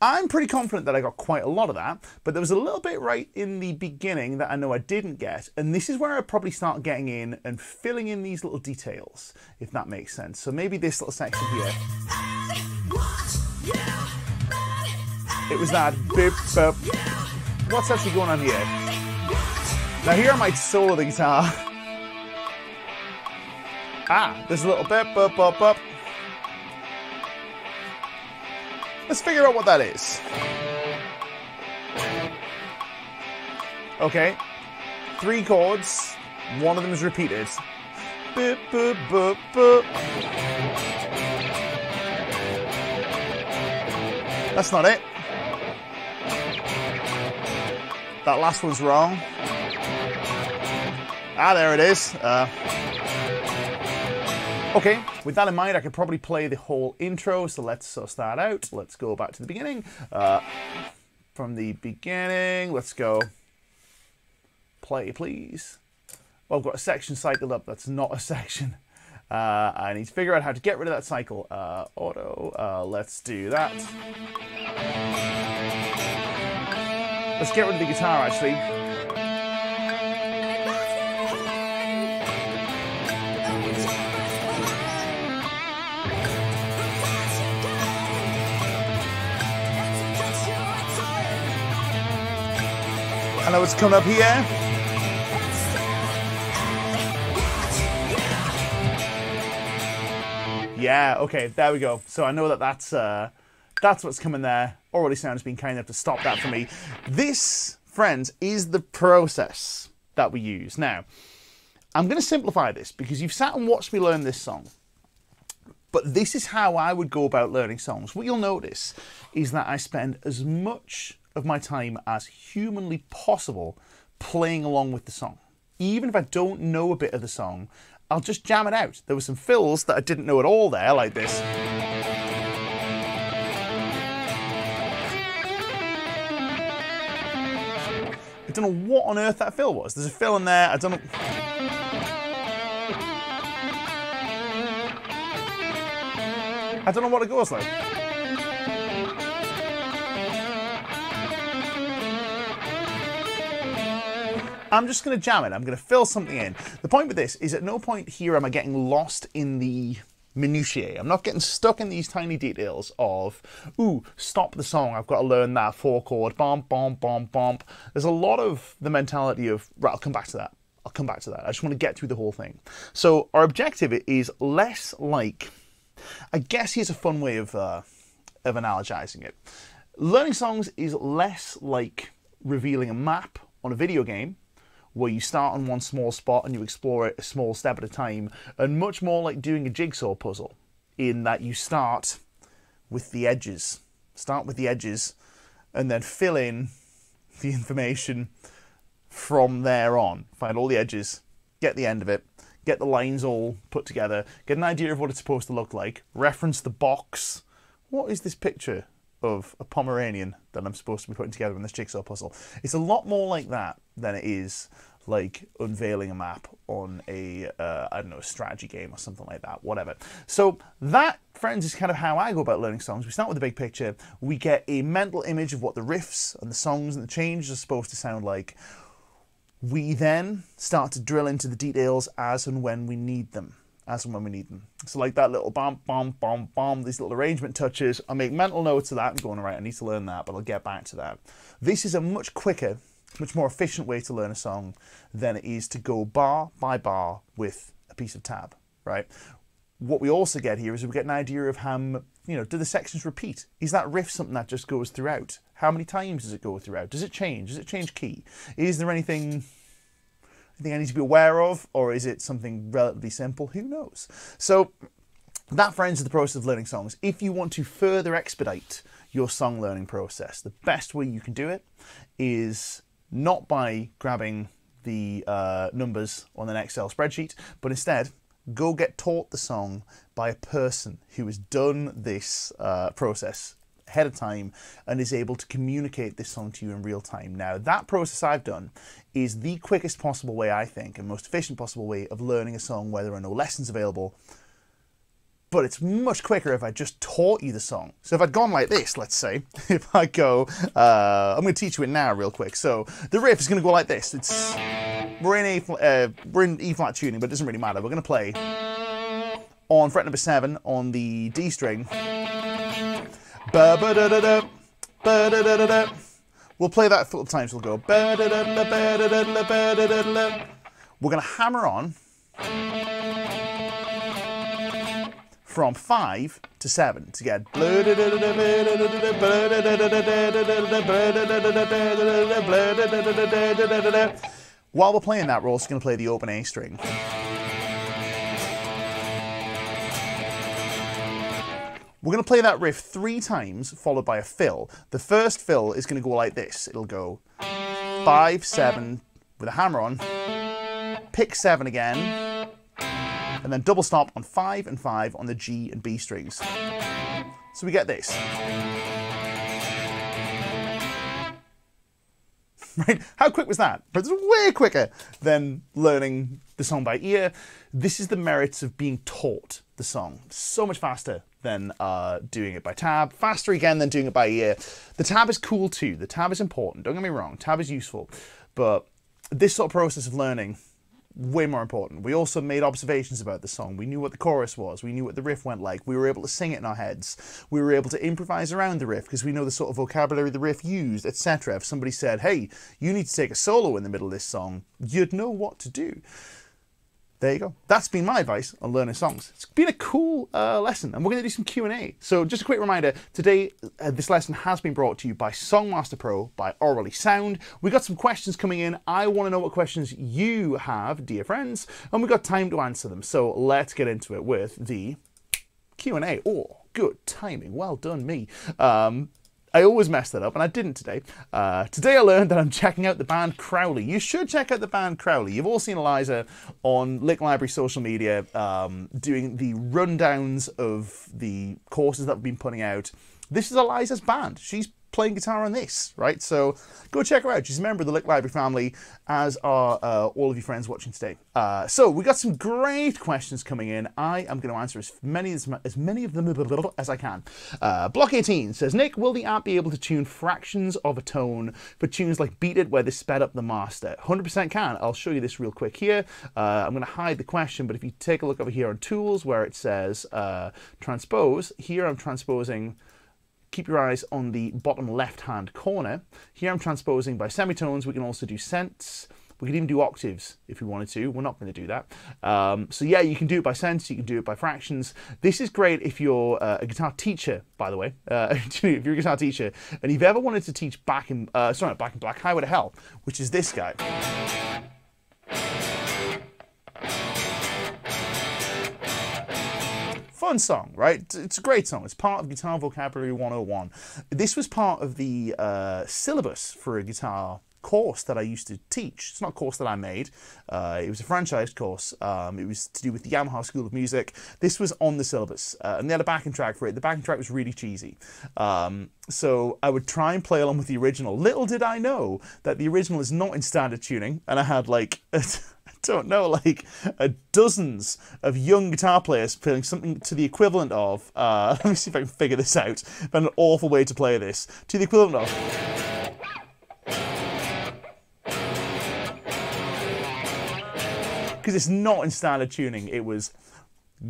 I'm pretty confident that I got quite a lot of that, but there was a little bit right in the beginning that I know I didn't get, and this is where I probably start getting in and filling in these little details, if that makes sense. So maybe this little section here. It was that bip, bip. What's actually going on here? Now here I might solo the guitar. *laughs* Ah, there's a little bit, bup, bup, bup. Let's figure out what that is. Okay, three chords, one of them is repeated. Bip, bup, bup, bup. That's not it. That last one's wrong. Ah, there it is. Uh, Okay, with that in mind, I could probably play the whole intro, so let's suss that out. Let's go back to the beginning. Uh, from the beginning, let's go play, please. Well, I've got a section cycled up. That's not a *laughs* section. Uh, I need to figure out how to get rid of that cycle. Uh, auto, uh, let's do that. Let's get rid of the guitar, actually. I know it's coming up here. Yeah, okay, there we go. So I know that that's, uh, that's what's coming there. Aurally Sound's been kind enough to stop that for me. This, friends, is the process that we use. Now, I'm going to simplify this because you've sat and watched me learn this song. But this is how I would go about learning songs. What you'll notice is that I spend as much of my time as humanly possible playing along with the song. even if I don't know a bit of the song, I'll just jam it out. There were some fills that I didn't know at all there, like this. I don't know what on earth that fill was. There's a fill in there. I don't know. I don't know what it goes like. I'm just going to jam it. I'm going to fill something in. The point with this is at no point here am I getting lost in the minutiae. I'm not getting stuck in these tiny details of, ooh, stop the song, I've got to learn that four chord, bomb, bomb, bomb, bomb. There's a lot of the mentality of, right, I'll come back to that. I'll come back to that. I just want to get through the whole thing. So our objective is less like, I guess here's a fun way of, uh, of analogizing it. Learning songs is less like revealing a map on a video game where you start on one small spot and you explore it a small step at a time, and much more like doing a jigsaw puzzle, in that you start with the edges. Start with the edges and then fill in the information from there on. Find all the edges, get the end of it, get the lines all put together, get an idea of what it's supposed to look like, reference the box. What is this picture of a Pomeranian that I'm supposed to be putting together in this jigsaw puzzle? It's a lot more like that than it is like unveiling a map on a uh, I don't know a strategy game or something like that whatever. So that friends is kind of how I go about learning songs. We start with the big picture. We get a mental image of what the riffs and the songs and the changes are supposed to sound like. We then start to drill into the details as and when we need them. As and when we need them. So like that little bomb, bomb, bomb, bomb, these little arrangement touches, I make mental notes of that. And going, all right, I need to learn that, but I'll get back to that. This is a much quicker much more efficient way to learn a song than it is to go bar by bar with a piece of tab, right? What we also get here is we get an idea of how, you know, do the sections repeat? Is that riff something that just goes throughout? How many times does it go throughout? Does it change? Does it change key? Is there anything anything I need to be aware of, or is it something relatively simple? Who knows? So that, friends, is the process of learning songs. If you want to further expedite your song learning process, the best way you can do it is not by grabbing the uh, numbers on an Excel spreadsheet, but instead go get taught the song by a person who has done this uh, process ahead of time and is able to communicate this song to you in real time. Now, that process I've done is the quickest possible way, I think, and most efficient possible way of learning a song where there are no lessons available but it's much quicker if I just taught you the song. So if I'd gone like this, let's say, *laughs* if I go, uh, I'm going to teach you it now real quick. So the riff is going to go like this. It's we're in A uh, we're in E flat tuning, but it doesn't really matter. We're going to play on fret number seven on the D string. Ba -ba -da -da -da, ba -da -da -da -da. We'll play that a couple of times. We'll go. We're going to hammer on from 5 to 7 to get while we're playing that we're also going to play the open A string We're going to play that riff three times, followed by a fill. The first fill is going to go like this. It'll go 5, 7, with a hammer on, pick 7 again, and then double stop on 5 and 5 on the G and B strings. So we get this. *laughs* Right? How quick was that? But it's way quicker than learning the song by ear. This is the merits of being taught the song. So much faster than uh, doing it by tab. Faster again than doing it by ear. The tab is cool too. The tab is important. Don't get me wrong. Tab is useful. But this sort of process of learning way more important. We also made observations about the song. We knew what the chorus was. We knew what the riff went like. We were able to sing it in our heads. We were able to improvise around the riff because we know the sort of vocabulary the riff used, etc. If somebody said, hey, you need to take a solo in the middle of this song, you'd know what to do there you go. That's been my advice on learning songs. It's been a cool uh, lesson, and we're going to do some Q&A. So just a quick reminder, today uh, this lesson has been brought to you by Songmaster Pro by Aurally Sound. We got some questions coming in. I want to know what questions you have, dear friends, and we've got time to answer them. So let's get into it with the Q&A. Oh, good timing. Well done, me. Um, I always mess that up, and I didn't today. Uh, today I learned that I'm checking out the band Crowley. You should check out the band Crowley. You've all seen Eliza on Lick Library social media um, doing the rundowns of the courses that we've been putting out. This is Eliza's band. She's playing guitar on this, right? So go check her out. She's a member of the Lick Library family, as are uh, all of your friends watching today. Uh, so we got some great questions coming in. I am going to answer as many as, as many of them as I can. Uh, Block 18 says, Nick, will the app be able to tune fractions of a tone for tunes like Beat It, where they sped up the master? 100% can. I'll show you this real quick here. Uh, I'm going to hide the question, but if you take a look over here on Tools, where it says uh, Transpose, here I'm transposing keep your eyes on the bottom left-hand corner. Here I'm transposing by semitones. We can also do cents. We can even do octaves if we wanted to. We're not going to do that. Um, so yeah, you can do it by cents. You can do it by fractions. This is great if you're uh, a guitar teacher, by the way. Uh, *laughs* if you're a guitar teacher and you've ever wanted to teach back in, uh, sorry, back in black, Highway to Hell, which is this guy. Fun song, right? It's a great song. It's part of Guitar Vocabulary 101. This was part of the uh, syllabus for a guitar course that I used to teach. It's not a course that I made. Uh, it was a franchise course. Um, it was to do with the Yamaha School of Music. This was on the syllabus, uh, and they had a backing track for it. The backing track was really cheesy. Um, so I would try and play along with the original. Little did I know that the original is not in standard tuning, and I had like. *laughs* *laughs* don't know, like uh, dozens of young guitar players playing something to the equivalent of. Uh, *laughs* let me see if I can figure this out. But an awful way to play this. To the equivalent of. Because it's not in standard tuning, it was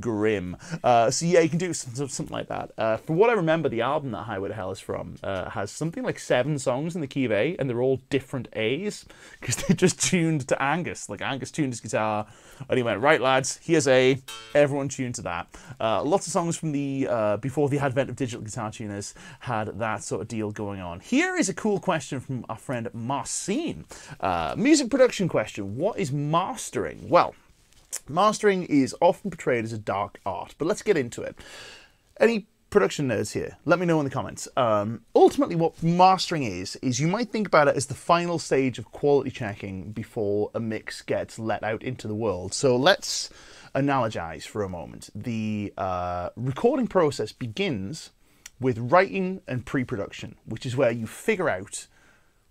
grim. Uh, so yeah, you can do something like that. Uh, from what I remember, the album that Highway to Hell is from uh, has something like seven songs in the key of A, and they're all different A's because they're just tuned to Angus. Like Angus tuned his guitar, and he went, "Right, lads, here's A." Everyone tuned to that. Uh, lots of songs from the uh, before the advent of digital guitar tuners had that sort of deal going on. Here is a cool question from our friend Marcin. Uh, music production question: What is mastering? Well. Mastering is often portrayed as a dark art, but let's get into it. Any production nerds here, let me know in the comments. Um, ultimately, what mastering is, is you might think about it as the final stage of quality checking before a mix gets let out into the world. So let's analogize for a moment. The uh, recording process begins with writing and pre-production, which is where you figure out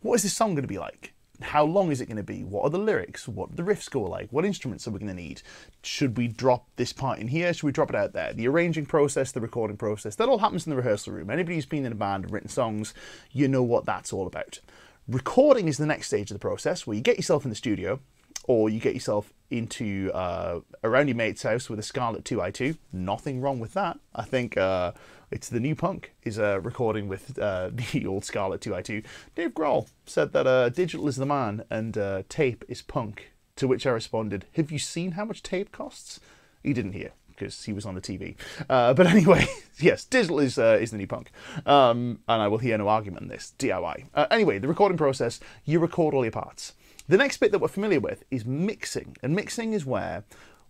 what is this song going to be like? How long is it going to be? What are the lyrics? What the riffs go like? What instruments are we going to need? Should we drop this part in here? Should we drop it out there? The arranging process, the recording process, that all happens in the rehearsal room. Anybody who's been in a band and written songs, you know what that's all about. Recording is the next stage of the process where you get yourself in the studio or you get yourself into uh, around your mate's house with a Scarlett 2i2. Nothing wrong with that. I think uh, it's the new punk is a uh, recording with uh, *laughs* the old Scarlett 2i2. Dave Grohl said that uh, digital is the man and uh, tape is punk. To which I responded, "Have you seen how much tape costs?" He didn't hear because he was on the TV. Uh, but *laughs* anyway, yes, digital is uh, is the new punk, um, and I will hear no argument on this. DIY. anyway, the recording process: you record all your parts. The next bit that we're familiar with is mixing, and mixing is where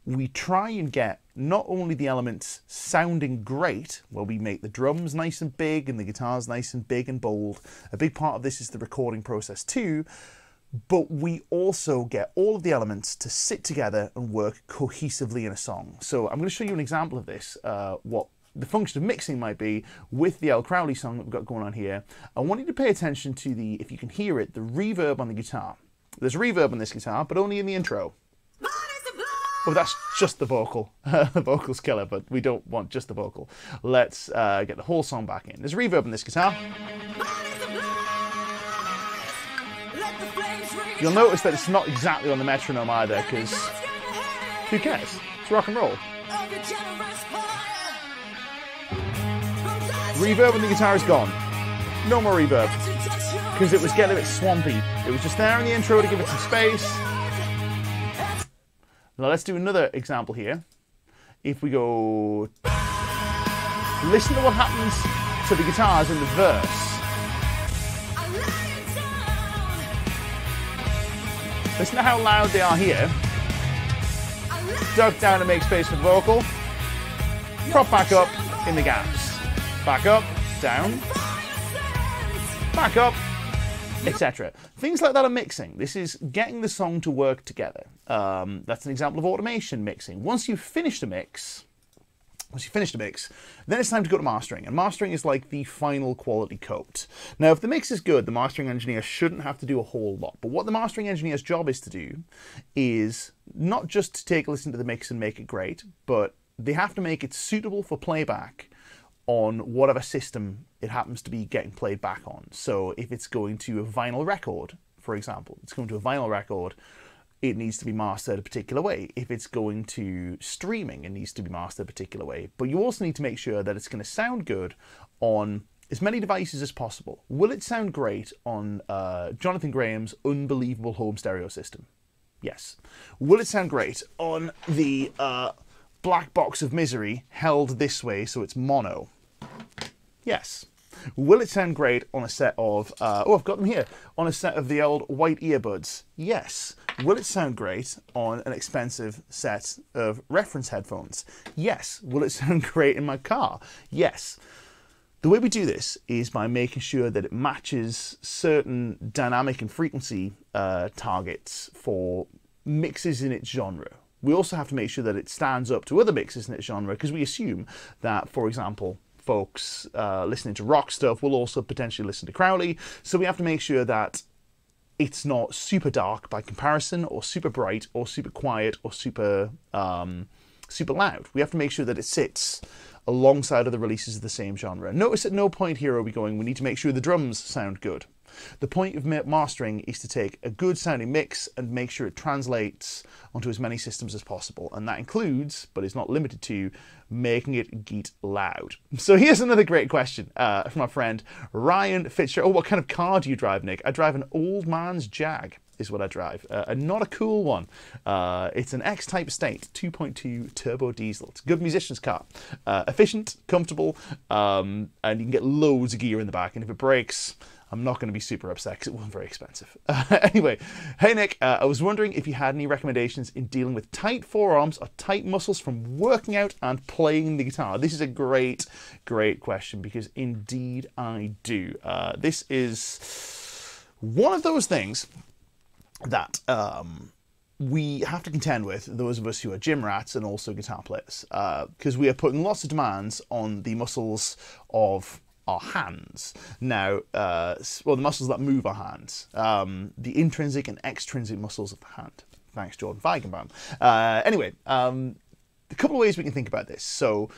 we try and get not only the elements sounding great, where we make the drums nice and big and the guitars nice and big and bold. A big part of this is the recording process too, but we also get all of the elements to sit together and work cohesively in a song. So I'm going to show you an example of this, uh, what the function of mixing might be with the El Crowley song that we've got going on here. I want you to pay attention to the, if you can hear it, the reverb on the guitar. There's reverb on this guitar, but only in the intro. Oh, that's just the vocal. *laughs* the vocal's killer, but we don't want just the vocal. Let's uh, get the whole song back in. There's reverb in this guitar. You'll notice that it's not exactly on the metronome either, because who cares? It's rock and roll. Reverb on the guitar is gone. No more reverb. Because it was getting a bit swampy. It was just there in the intro to give it some space. Now let's do another example here. If we go, listen to what happens to the guitars in the verse. Listen to how loud they are here. Duck down to make space for the vocal. Prop back up in the gaps. Back up, down. back up, etc. Things like that are mixing. This is getting the song to work together. Um, that's an example of automation mixing. Once you've finished a mix, once you finish the mix, then it's time to go to mastering. And mastering is like the final quality coat. Now, if the mix is good, the mastering engineer shouldn't have to do a whole lot. But what the mastering engineer's job is to do is not just to take a listen to the mix and make it great, but they have to make it suitable for playback on whatever system it happens to be getting played back on. So if it's going to a vinyl record, for example, it's going to a vinyl record, it needs to be mastered a particular way. If it's going to streaming, it needs to be mastered a particular way. But you also need to make sure that it's going to sound good on as many devices as possible. Will it sound great on uh, Jonathan Graham's unbelievable home stereo system? Yes. Will it sound great on the uh, black box of misery held this way so it's mono? Yes. Will it sound great on a set of, uh, oh, I've got them here, on a set of the old white earbuds? Yes. Will it sound great on an expensive set of reference headphones? Yes. Will it *laughs* sound great in my car? Yes. The way we do this is by making sure that it matches certain dynamic and frequency uh, targets for mixes in its genre. We also have to make sure that it stands up to other mixes in its genre because we assume that, for example, folks uh, listening to rock stuff will also potentially listen to Crowley. So we have to make sure that it's not super dark by comparison, or super bright, or super quiet, or super um, super loud. We have to make sure that it sits alongside other releases of the same genre. Notice at no point here are we going, we need to make sure the drums sound good. The point of mastering is to take a good sounding mix and make sure it translates onto as many systems as possible. And that includes, but is not limited to, making it geet loud. *laughs* So here's another great question uh, from our friend Ryan Fitzgerald. Oh, what kind of car do you drive, Nick? I drive an old man's Jag is what I drive, uh, and not a cool one. Uh, it's an X-Type Estate 2.2 turbo diesel. It's a good musician's car, uh, efficient, comfortable, um, and you can get loads of gear in the back. And if it breaks, I'm not going to be super upset because it wasn't very expensive. Uh, *laughs* anyway, hey Nick, uh, I was wondering if you had any recommendations in dealing with tight forearms or tight muscles from working out and playing the guitar. This is a great, great question because indeed I do. Uh, this is one of those things that um, we have to contend with, those of us who are gym rats and also guitar players, because uh, we are putting lots of demands on the muscles of our hands. Now, uh, well, the muscles that move our hands, um, the intrinsic and extrinsic muscles of the hand. Thanks, Jordan Feigenbaum. Uh, anyway, um, a couple of ways we can think about this. So,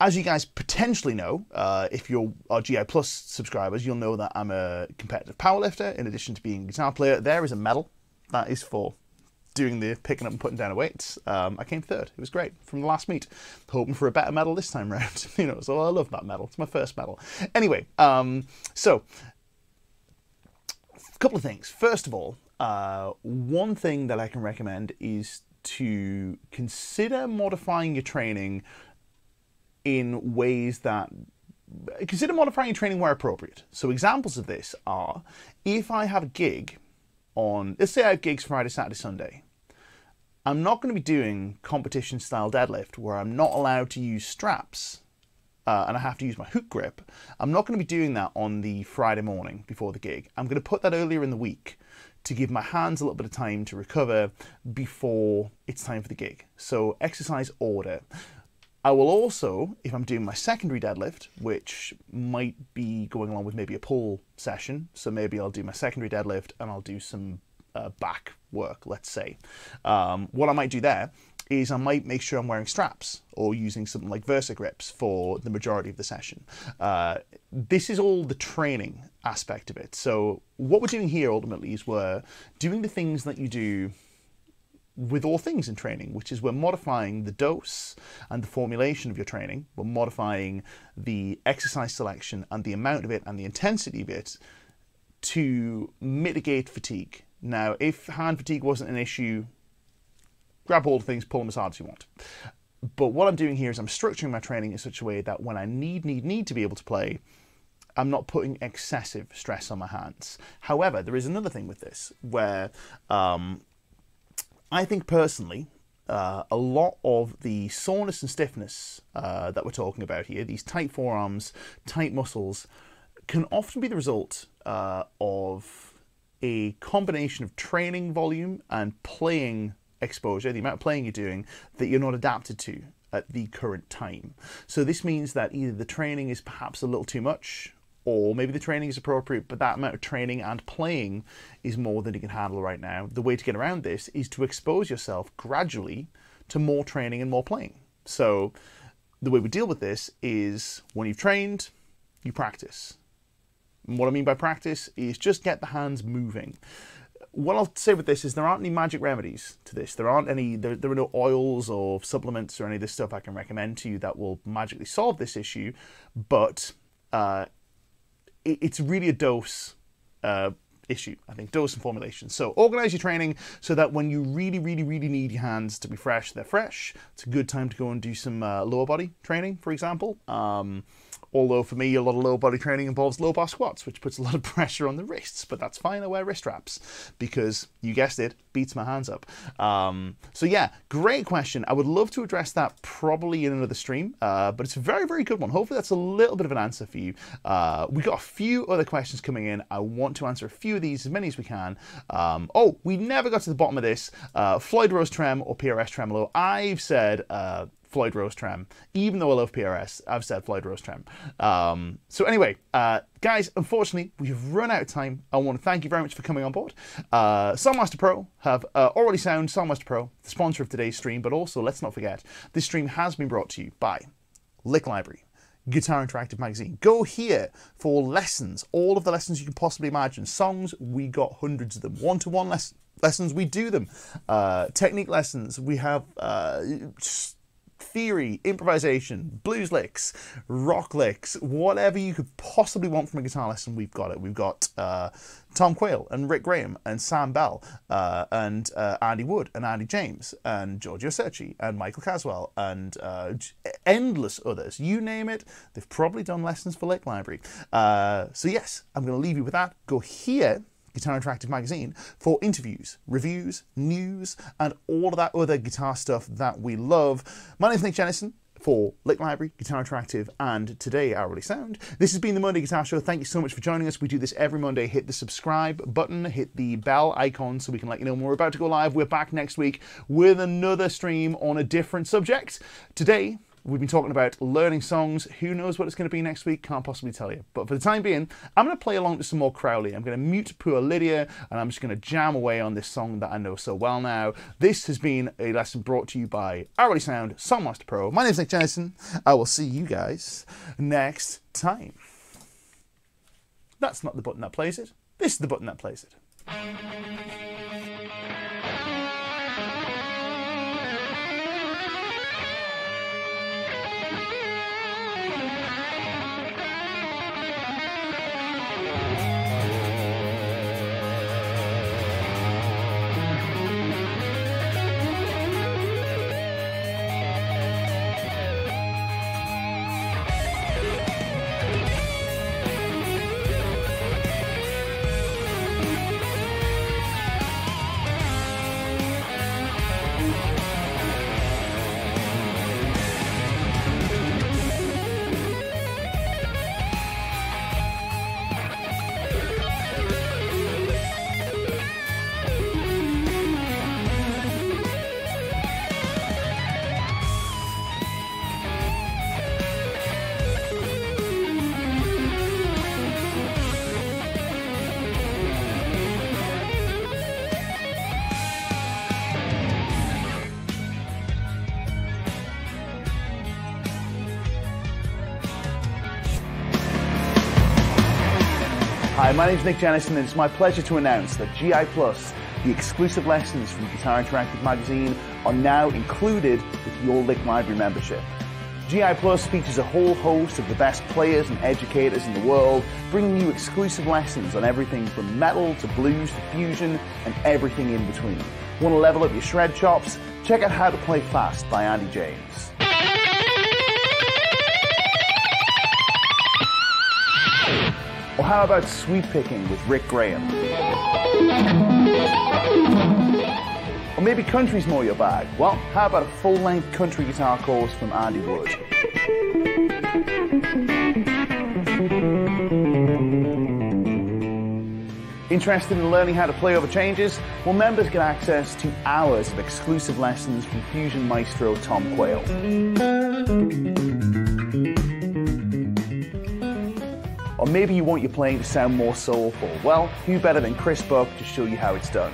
as you guys potentially know, uh, if you're our GI Plus subscribers, you'll know that I'm a competitive powerlifter. In addition to being a guitar player, there is a medal that is for doing the picking up and putting down weights. Um, I came third. It was great from the last meet. Hoping for a better medal this time *laughs* round. *laughs* you know, so I love that medal. It's my first medal. Anyway, um, so a couple of things. First of all, uh, one thing that I can recommend is to consider modifying your training in ways that consider modifying your training where appropriate. So examples of this are if I have a gig on, let's say I have gigs Friday, Saturday, Sunday. I'm not going to be doing competition style deadlift where I'm not allowed to use straps uh, and I have to use my hook grip. I'm not going to be doing that on the Friday morning before the gig. I'm going to put that earlier in the week to give my hands a little bit of time to recover before it's time for the gig. So exercise order. I will also, if I'm doing my secondary deadlift, which might be going along with maybe a pull session, so maybe I'll do my secondary deadlift and I'll do some uh, back work, let's say. Um, what I might do there is I might make sure I'm wearing straps or using something like Versa Gripps for the majority of the session. Uh, this is all the training aspect of it. So what we're doing here ultimately is we're doing the things that you do with all things in training, which is we're modifying the dose and the formulation of your training. We're modifying the exercise selection and the amount of it and the intensity of it to mitigate fatigue. Now, if hand fatigue wasn't an issue, grab all the things, pull them as hard as you want. But what I'm doing here is I'm structuring my training in such a way that when I need, need, need to be able to play, I'm not putting excessive stress on my hands. However, there is another thing with this where um, I think personally, uh, a lot of the soreness and stiffness uh, that we're talking about here, these tight forearms, tight muscles, can often be the result uh, of a combination of training volume and playing exposure, the amount of playing you're doing, that you're not adapted to at the current time. So this means that either the training is perhaps a little too much, or maybe the training is appropriate, but that amount of training and playing is more than you can handle right now. The way to get around this is to expose yourself gradually to more training and more playing. So the way we deal with this is when you've trained, you practice. What I mean by practice is just get the hands moving. What I'll say with this is there aren't any magic remedies to this. There aren't any, there, there are no oils or supplements or any of this stuff I can recommend to you that will magically solve this issue, but uh, it, it's really a dose uh, issue, I think, dose and formulation. So organize your training so that when you really, really, really need your hands to be fresh, they're fresh. It's a good time to go and do some uh, lower body training, for example. Um, Although for me, a lot of lower body training involves low bar squats, which puts a lot of *laughs* pressure on the wrists, but that's fine. I wear wrist wraps because you guessed it, beats my hands up. Um, so yeah, great question. I would love to address that probably in another stream, uh, but it's a very, very good one. Hopefully that's a little bit of an answer for you. Uh, we got a few other questions coming in. I want to answer a few of these, as many as we can. Um, oh, we never got to the bottom of this. Uh, Floyd Rose Trem or PRS Tremolo. I've said uh, Floyd Rose Trem. Even though I love PRS, I've said Floyd Rose Trem. Um, so anyway, uh, guys, unfortunately, we've run out of time. I want to thank you very much for coming on board. Uh, Songmaster Pro have uh, Aurally Sound Songmaster Pro, the sponsor of today's stream, but also let's not forget, this stream has been brought to you by Lick Library. Guitar Interactive Magazine. Go here for lessons, all of the lessons you can possibly imagine. Songs, we got hundreds of them. One to one lessons, we do them. Uh, technique lessons, we have uh, theory, improvisation, blues licks, rock licks, whatever you could possibly want from a guitar lesson, we've got it. We've got uh, Tom Quayle and Rick Graham and Sam Bell uh, and uh, Andy Wood and Andy James and Giorgio Serci and Michael Casswell and uh, endless others. You name it, they've probably done lessons for Lick Library. Uh, so yes, I'm going to leave you with that. Go here Guitar Interactive magazine for interviews, reviews, news, and all of that other guitar stuff that we love. My name is Nick Jennison for Lick Library, Guitar Interactive, and today Aurally Sound. This has been the Monday Guitar Show. Thank you so much for joining us. We do this every Monday. Hit the subscribe button, hit the bell icon so we can let you know when we're about to go live. We're back next week with another stream on a different subject. Today, We've been talking about learning songs. Who knows what it's going to be next week? Can't possibly tell you. But for the time being, I'm going to play along to some more Crowley. I'm going to mute Poor Lydia and I'm just going to jam away on this song that I know so well now. This has been a lesson brought to you by Aurally Sound Songmaster Pro. My name is Nick Jennison. I will see you guys next time. That's not the button that plays it. This is the button that plays it. Uh, my name is Nick Jennison and it's my pleasure to announce that GI Plus, the exclusive lessons from Guitar Interactive Magazine, are now included with your Lick Library membership. GI Plus features a whole host of the best players and educators in the world, bringing you exclusive lessons on everything from metal to blues to fusion and everything in between. Want to level up your shred chops? Check out How to Play Fast by Andy James. Or how about sweep picking with Rick Graham? Or maybe country's more your bag? Well, how about a full-length country guitar course from Andy Wood? Interested in learning how to play over changes? Well, members get access to hours of exclusive lessons from Fusion Maestro Tom Quayle. Or maybe you want your playing to sound more soulful. Well, who better than Chris Buck to show you how it's done?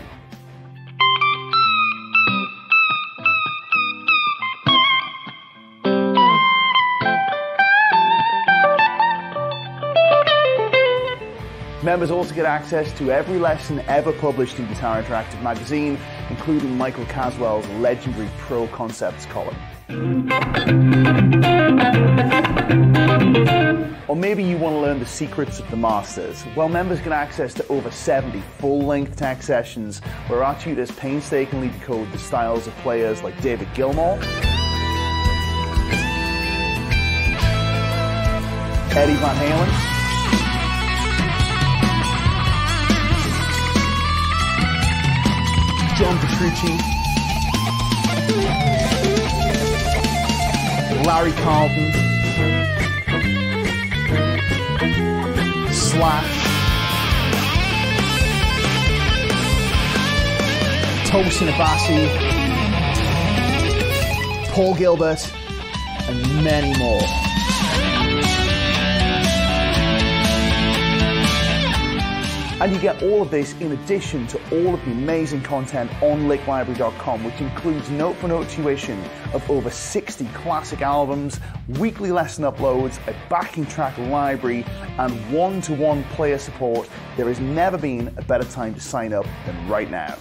Members also get access to every lesson ever published in Guitar Interactive magazine, including Michael Casswell's legendary Pro Concepts column. Or maybe you want to learn the secrets of the masters. Well, members get access to over 70 full-length tech sessions where our tutors painstakingly decode the styles of players like David Gilmour, Eddie Van Halen, John Petrucci, Larry Carlton, Slash, Tosin Abasi, Paul Gilbert, and many more. And you get all of this in addition to all of the amazing content on licklibrary.com, which includes note for note tuition of over 60 classic albums, weekly lesson uploads, a backing track library, and one to one player support. There has never been a better time to sign up than right now.